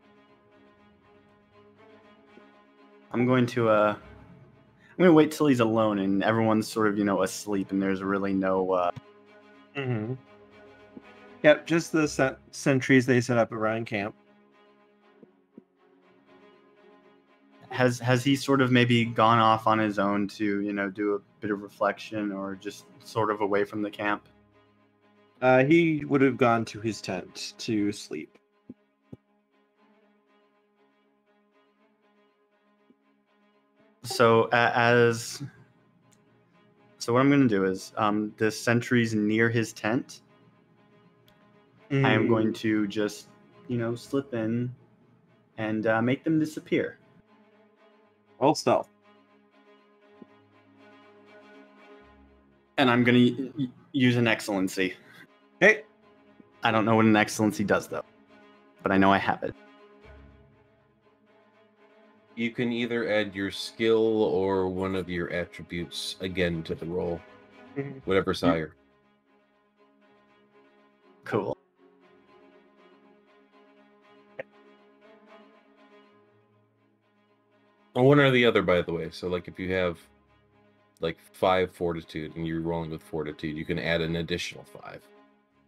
I'm going to uh, I'm going to wait till he's alone and everyone's sort of you know asleep and there's really no uh, Mm-hmm. Yep, just the cent- sentries they set up around camp. has has he sort of maybe gone off on his own to you know do a bit of reflection or just sort of away from the camp? Uh, he would have gone to his tent to sleep. So a- as so what I'm going to do is um, the sentries near his tent. I am Mm, going to just you know slip in and uh, make them disappear. Roll stealth. And I'm going to use an excellency. Okay. I don't know what an excellency does though, but I know I have it. You can either add your skill or one of your attributes again to the roll, Mhm. whatever's higher. Cool. Or one or the other, by the way. So, like, if you have like five fortitude and you're rolling with fortitude, you can add an additional five.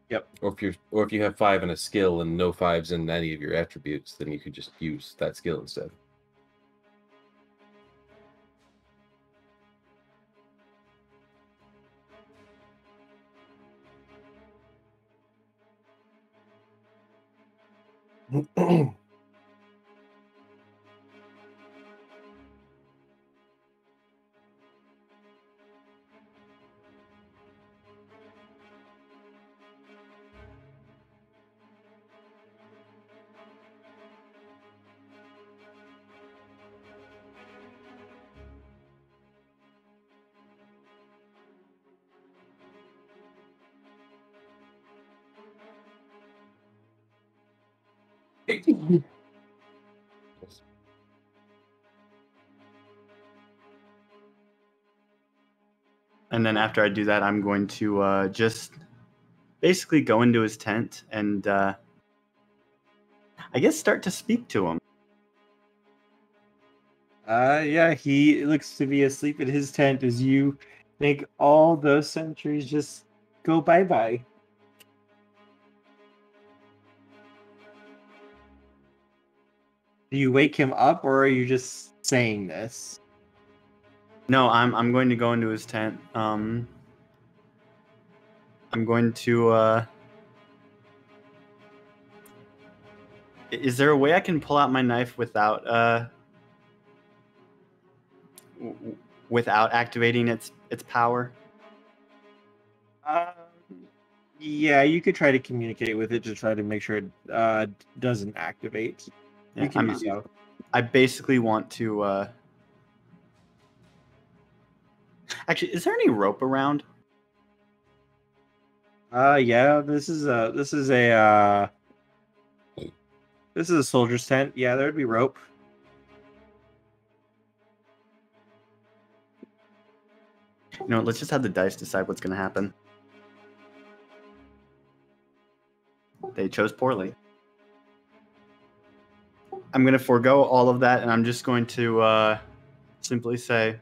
Yep. Or if you're, or if you have five in a skill and no fives in any of your attributes, then you could just use that skill instead. 嗯 And then after I do that, I'm going to uh, just basically go into his tent and uh, I guess start to speak to him. Uh, yeah, he looks to be asleep in his tent as you make all those sentries just go bye bye. Do you wake him up or are you just saying this? No, I'm I'm going to go into his tent. Um, I'm going to. Uh, is there a way I can pull out my knife without uh, without activating its its power? Um, yeah, you could try to communicate with it to try to make sure it uh, doesn't activate. Yeah, you can I'm- do so. I basically want to. Uh... Actually, is there any rope around? Uh, yeah. This is a this is a uh, this is a soldier's tent. Yeah, there'd be rope. You know, let's just have the dice decide what's going to happen. They chose poorly. I'm going to forego all of that, and I'm just going to uh, simply say,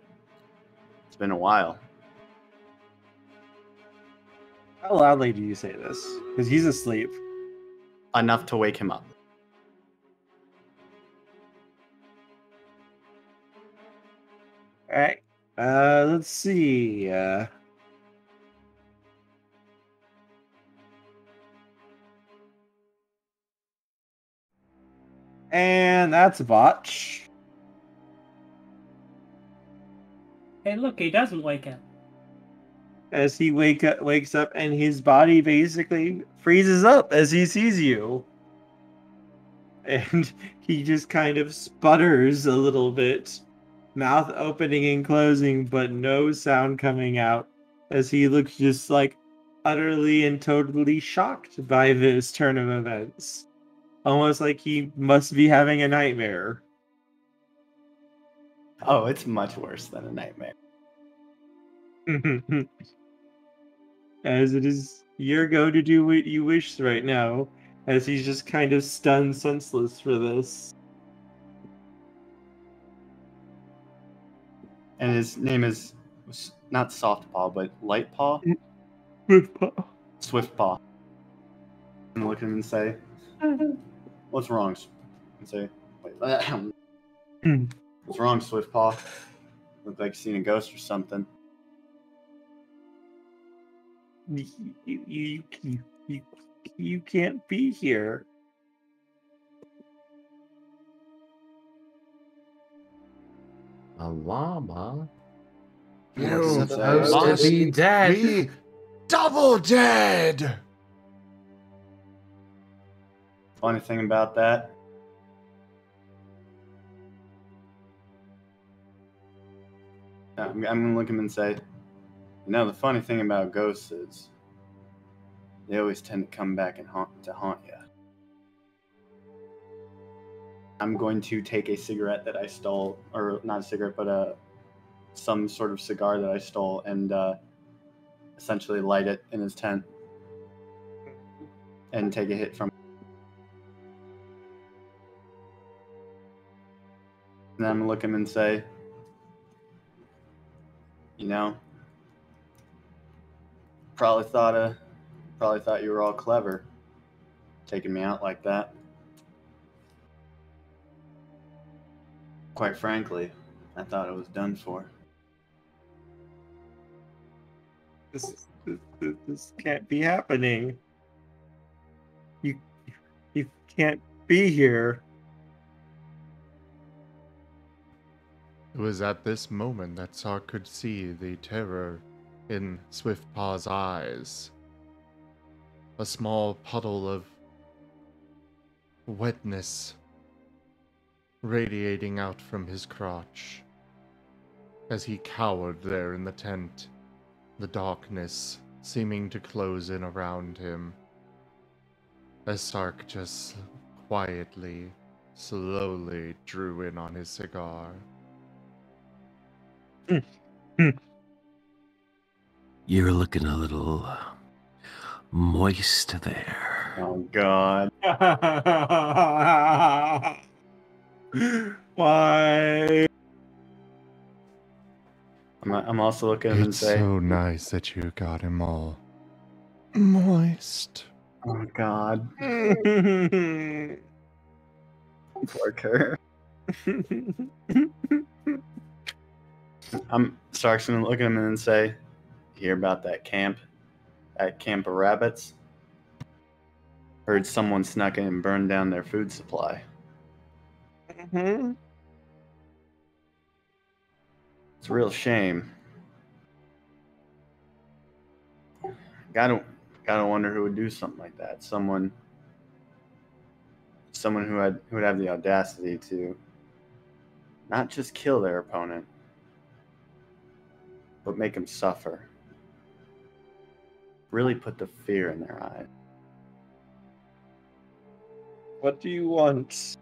been a while. How loudly do you say this? Because he's asleep. Enough to wake him up. All right. Uh, let's see. Uh, and that's a botch. Hey, look, he doesn't wake up. As he wake up, wakes up, and his body basically freezes up as he sees you, and he just kind of sputters a little bit, mouth opening and closing, but no sound coming out, as he looks just like utterly and totally shocked by this turn of events, almost like he must be having a nightmare. Oh, it's much worse than a nightmare. as it is your go to do what you wish right now, as he's just kind of stunned senseless for this. And his name is not Soft Paw, but Light Paw? Mm, With paw. Swift Paw. And look at him and say, What's wrong? And say, Wait, mm. What's wrong, Swift Paw? Look like you seen a ghost or something. You, you, you, you, you, you can't be here. A llama? You You're supposed to be dead. be double dead. Funny thing about that, I'm, I'm gonna look him and say, you know, the funny thing about ghosts is they always tend to come back and haunt to haunt you. I'm going to take a cigarette that I stole, or not a cigarette, but a some sort of cigar that I stole, and uh, essentially light it in his tent and take a hit from. And then I'm gonna look him and say, you know, probably thought uh, probably thought you were all clever, taking me out like that. Quite frankly, I thought it was done for. This, this, this- this can't be happening. You, you can't be here. It was at this moment that Sark could see the terror in Swiftpaw's eyes. A small puddle of wetness radiating out from his crotch as he cowered there in the tent, the darkness seeming to close in around him. As Sark just quietly, slowly drew in on his cigar. Hmm. You're looking a little moist there. Oh God! Why? I'm, I'm also looking at him and It's say, so nice that you got him all moist. "Oh God, poor Kerr." I'm Stark's gonna look at him and say, "Hear about that camp? That camp of rabbits? Heard someone snuck in and burned down their food supply. Mm-hmm. It's a real shame. Gotta, gotta wonder who would do something like that. Someone, someone who had who would have the audacity to not just kill their opponent, but make them suffer. Really put the fear in their eyes. What do you want?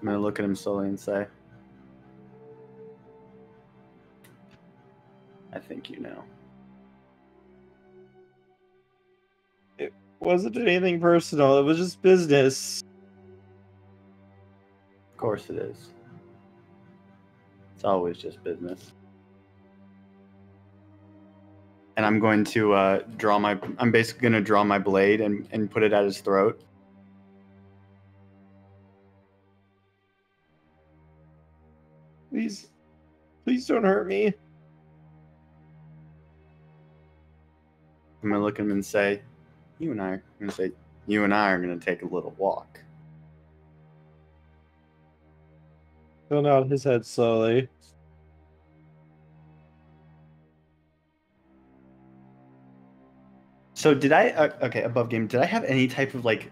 I'm gonna look at him slowly and say, I think you know. It wasn't anything personal. It was just business. Of course it is. It's always just business. And I'm going to uh, draw my. I'm basically going to draw my blade and, and put it at his throat. Please, please don't hurt me. I'm going to look at him and say, You and I are going to say, You and I are going to take a little walk. He'll nod his head slowly. So did I uh, okay above game? Did I have any type of like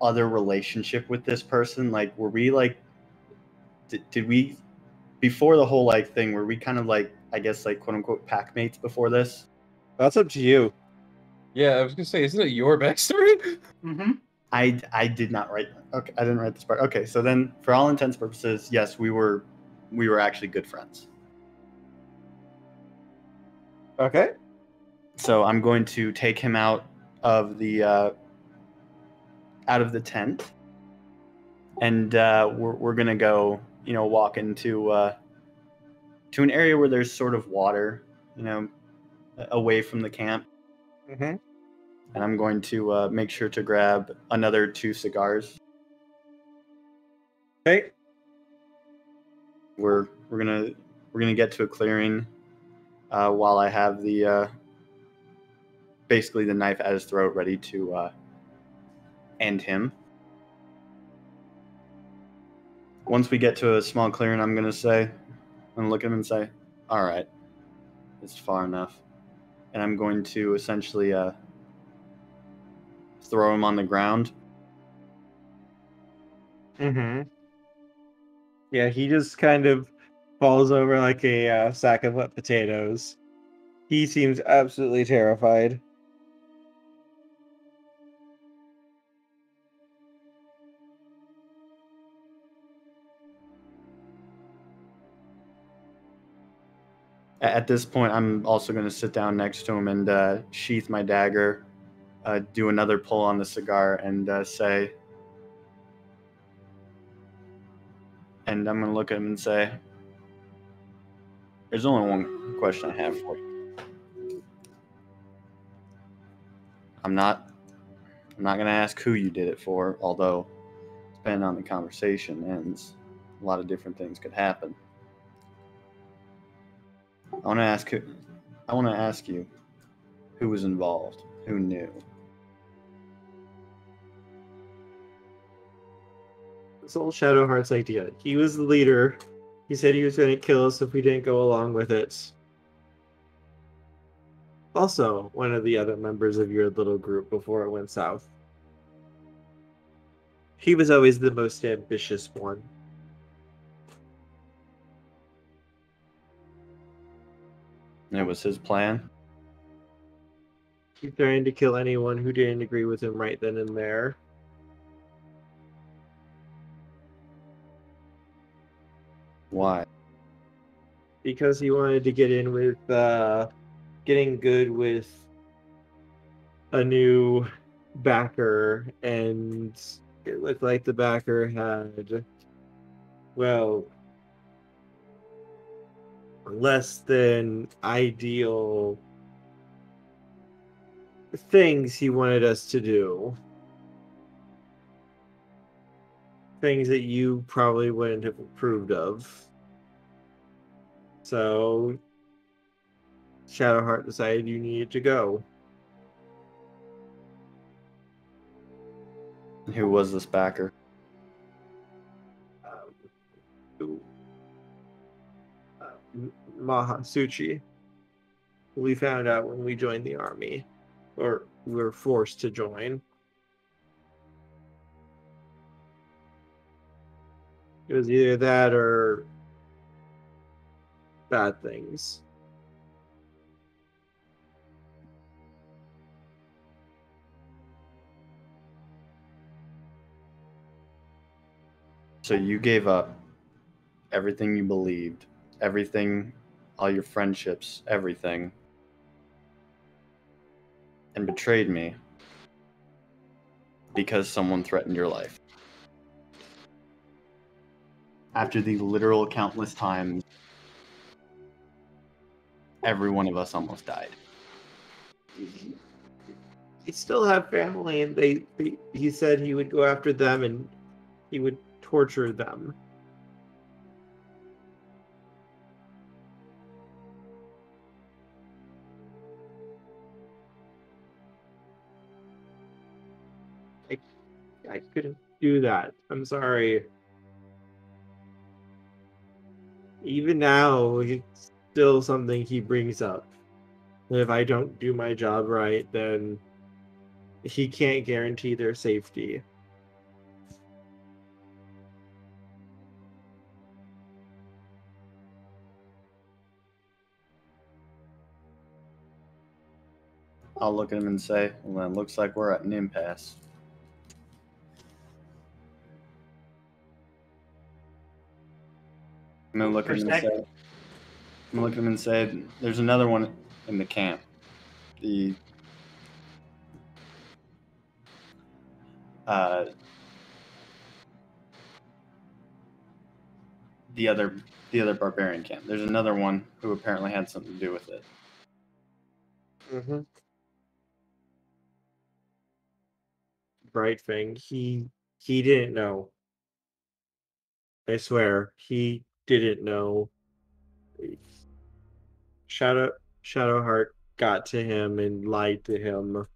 other relationship with this person? Like were we like did, did we before the whole like thing were we kind of like I guess like quote unquote pack mates before this? That's up to you. Yeah, I was gonna say, isn't it your backstory? Mm-hmm. I I did not write okay I didn't write this part. Okay, so then for all intents and purposes, yes, we were we were actually good friends. Okay. So I'm going to take him out of the uh, out of the tent, and uh, we're we're gonna go, you know, walk into uh, to an area where there's sort of water, you know, away from the camp, Mm-hmm. And I'm going to uh, make sure to grab another two cigars. Okay. We're we're gonna we're gonna get to a clearing uh, while I have the uh, basically the knife at his throat, ready to uh, end him. Once we get to a small clearing, I'm gonna say, I'm gonna look at him and say, "All right, it's far enough," and I'm going to essentially uh, throw him on the ground. Mm-hmm. Yeah, he just kind of falls over like a uh, sack of wet potatoes. He seems absolutely terrified. At this point, I'm also going to sit down next to him and uh, sheath my dagger, uh, do another pull on the cigar, and uh, say, and I'm going to look at him and say, There's only one question I have for you. I'm not. I'm not going to ask who you did it for, although, depending on the conversation ends, a lot of different things could happen. I want to ask who, I want to ask you who was involved, who knew. It's old Shadowheart's idea. He was the leader. He said he was going to kill us if we didn't go along with it. Also, one of the other members of your little group before it went south. He was always the most ambitious one. It was his plan. He threatened to kill anyone who didn't agree with him right then and there. Why? because he wanted to get in with uh, getting good with a new backer, and it looked like the backer had, well, less than ideal things he wanted us to do. Things that you probably wouldn't have approved of. So Shadowheart decided you needed to go. Who was this backer? Um, who- uh, Mahasuchi. We found out when we joined the army, or we were forced to join. It was either that or bad things. So you gave up everything you believed, everything all your friendships, everything, and betrayed me because someone threatened your life. After the literal countless times every one of us almost died. He still have family, and they, they he said he would go after them and he would torture them. I, I couldn't do that. I'm sorry. Even now, it's still something he brings up. If I don't do my job right, then he can't guarantee their safety. I'll look at him and say, well, then looks like we're at an impasse. I'm gonna look at him and say, I'm look at him and say, there's another one in the camp. The uh, the other the other barbarian camp. There's another one who apparently had something to do with it. Mm-hmm. Bright he he didn't know. I swear, he didn't know. Shadow Shadowheart got to him and lied to him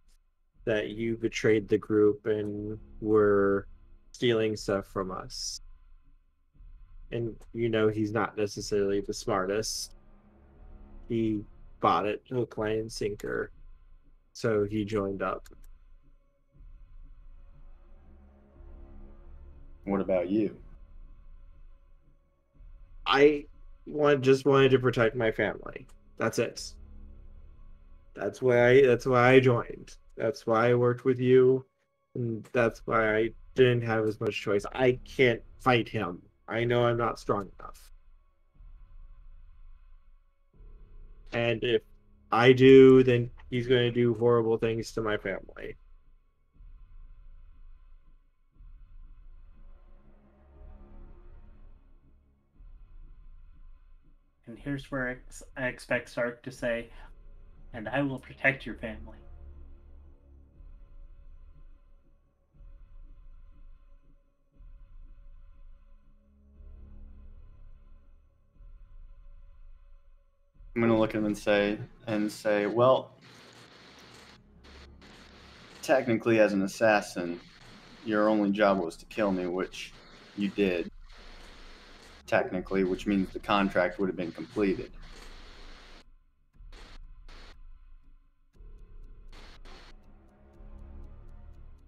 that you betrayed the group and were stealing stuff from us. And you know he's not necessarily the smartest. He bought it hook, line, and sinker. So he joined up. What about you? I want just wanted to protect my family. That's it. That's why I that's why I joined. That's why I worked with you. And that's why I didn't have as much choice. I can't fight him. I know I'm not strong enough. And if I do, then he's going to do horrible things to my family. Here's where I ex- I expect Sark to say, and I will protect your family. I'm gonna look at him and say and say, well, technically as an assassin, your only job was to kill me, which you did. Technically, which means the contract would have been completed.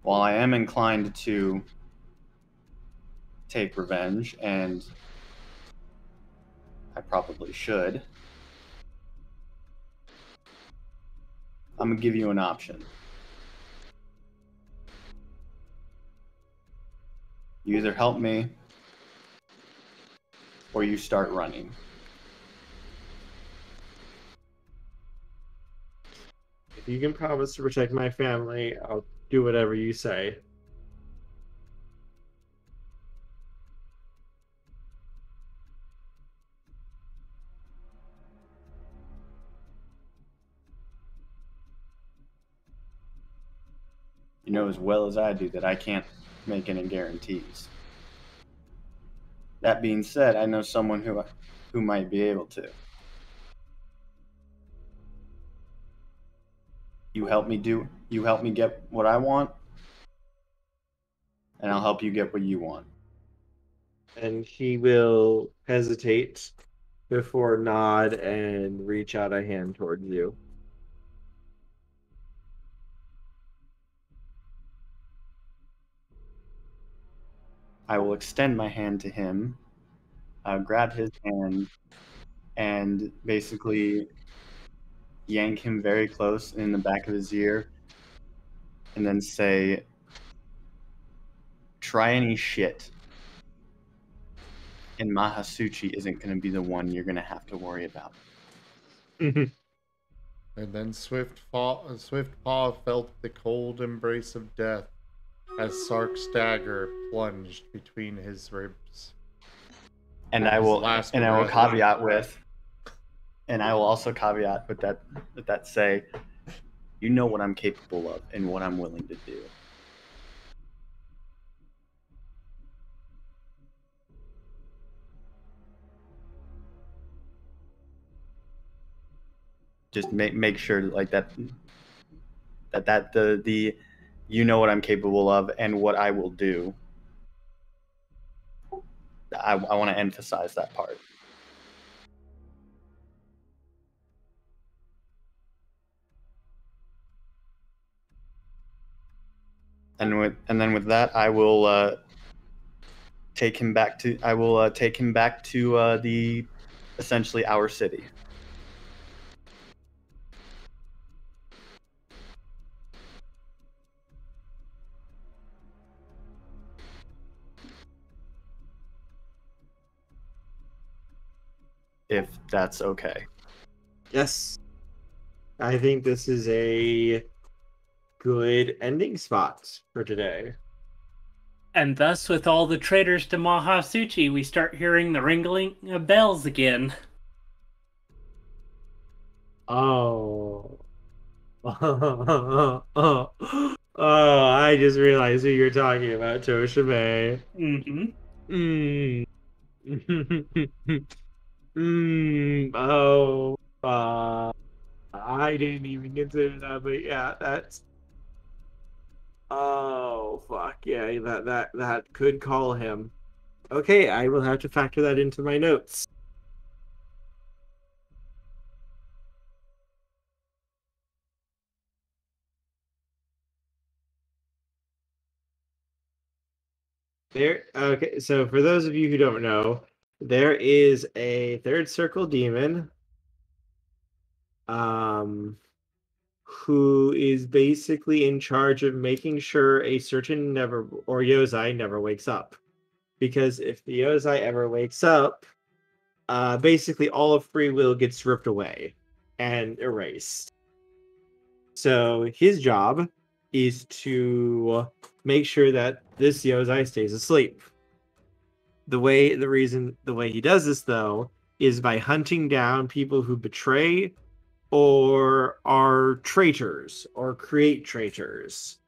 While I am inclined to take revenge, and I probably should, I'm gonna give you an option. You either help me or you start running. If you can promise to protect my family, I'll do whatever you say. You know as well as I do that I can't make any guarantees. That being said, I know someone who who might be able to. You help me do you help me get what I want and I'll help you get what you want. And he will hesitate before nod and reach out a hand towards you. I will extend my hand to him, uh, grab his hand, and basically yank him very close in the back of his ear, and then say, Try any shit. And Mahasuchi isn't going to be the one you're going to have to worry about. And then Swift, Paw, Swift Paw felt the cold embrace of death as Sark's dagger plunged between his ribs. And I will last and I will caveat with and I will also caveat with that with that say you know what I'm capable of and what I'm willing to do. Just make make sure like that that that the the you know what I'm capable of and what I will do. I, I want to emphasize that part. and with and then with that i will uh take him back to i will uh, take him back to uh the essentially our city if that's okay Yes. I think this is a good ending spot for today. And thus, with all the traitors to Mahasuchi, we start hearing the ringling of bells again. Oh. oh, I just realized who you're talking about, Toshime. Mm-hmm. Mm. mm. Oh, uh, I didn't even consider that, but yeah, that's. Oh fuck yeah, that that that could call him. Okay, I will have to factor that into my notes. There. Okay, so for those of you who don't know, there is a third circle demon um who is basically in charge of making sure a certain never or Yozi never wakes up. Because if the Yozi ever wakes up, uh basically all of free will gets ripped away and erased. So his job is to make sure that this Yozi stays asleep. The way the reason the way he does this though is by hunting down people who betray or are traitors or create traitors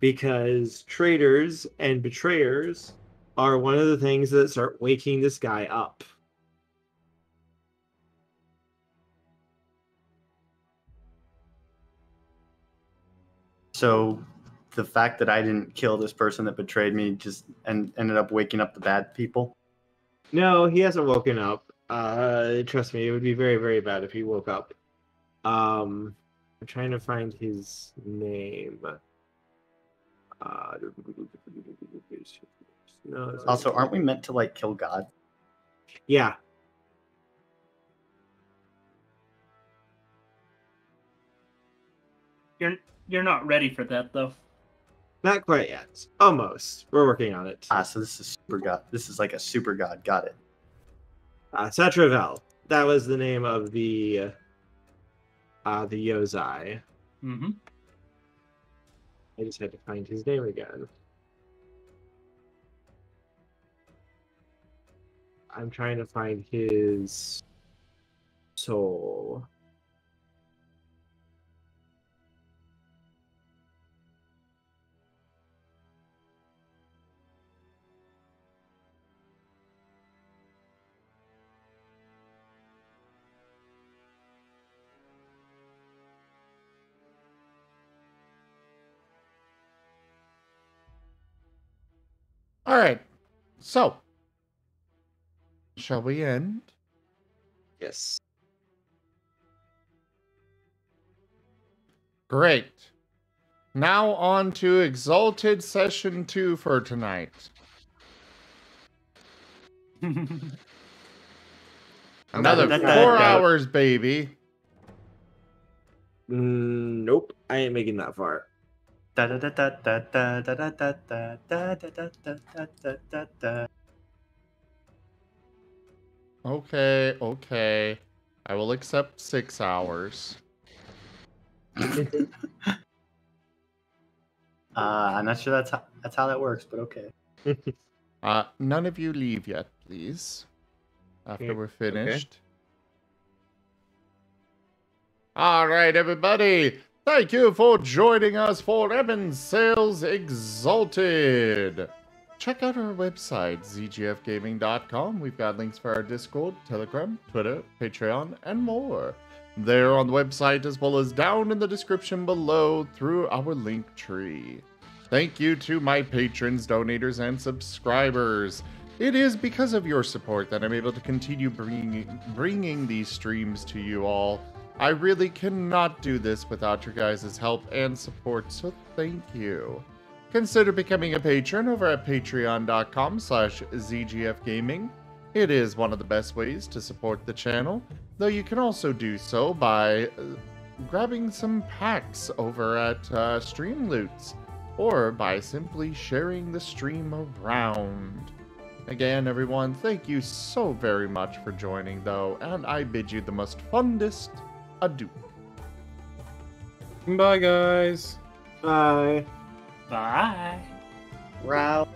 because traitors and betrayers are one of the things that start waking this guy up. so the fact that i didn't kill this person that betrayed me just and ended up waking up the bad people No, he hasn't woken up. Uh trust me, it would be very very bad if he woke up. Um I'm trying to find his name. Uh no, also aren't we meant to like kill god Yeah. You're you're not ready for that though. Not quite yet. Almost. We're working on it. ah so this is super god this is like a super god got it Uh, Sacheverell. That was the name of the uh the Yozi. Mm-hmm. I just had to find his name again. I'm trying to find his soul. All right. So, shall we end? Yes. Great. Now on to Exalted Session 2 for tonight. Another four hours, baby. Mm, nope, I ain't making that far. Da da da da da da da da da da da da da da da da da Okay, okay. I will accept six hours. Uh, I'm not sure that's how that's how that works, but okay. Uh, none of you leave yet, please. After Okay, we're finished. All right, everybody. Thank you for joining us for Ebon Sails Exalted. Check out our website, zgfgaming.com. We've got links for our Discord, Telegram, Twitter, Patreon, and more. There on the website, as well as down in the description below through our link tree. Thank you to my patrons, donators, and subscribers. It is because of your support that I'm able to continue bringing, bringing these streams to you all. I really cannot do this without your guys' help and support, so thank you. Consider becoming a patron over at patreon.com slash zgfgaming. It is one of the best ways to support the channel, though you can also do so by uh, grabbing some packs over at uh, Streamloots, or by simply sharing the stream around. Again, everyone, thank you so very much for joining, though, and I bid you the most fondest adieu. Bye, guys. Bye. Bye. Row.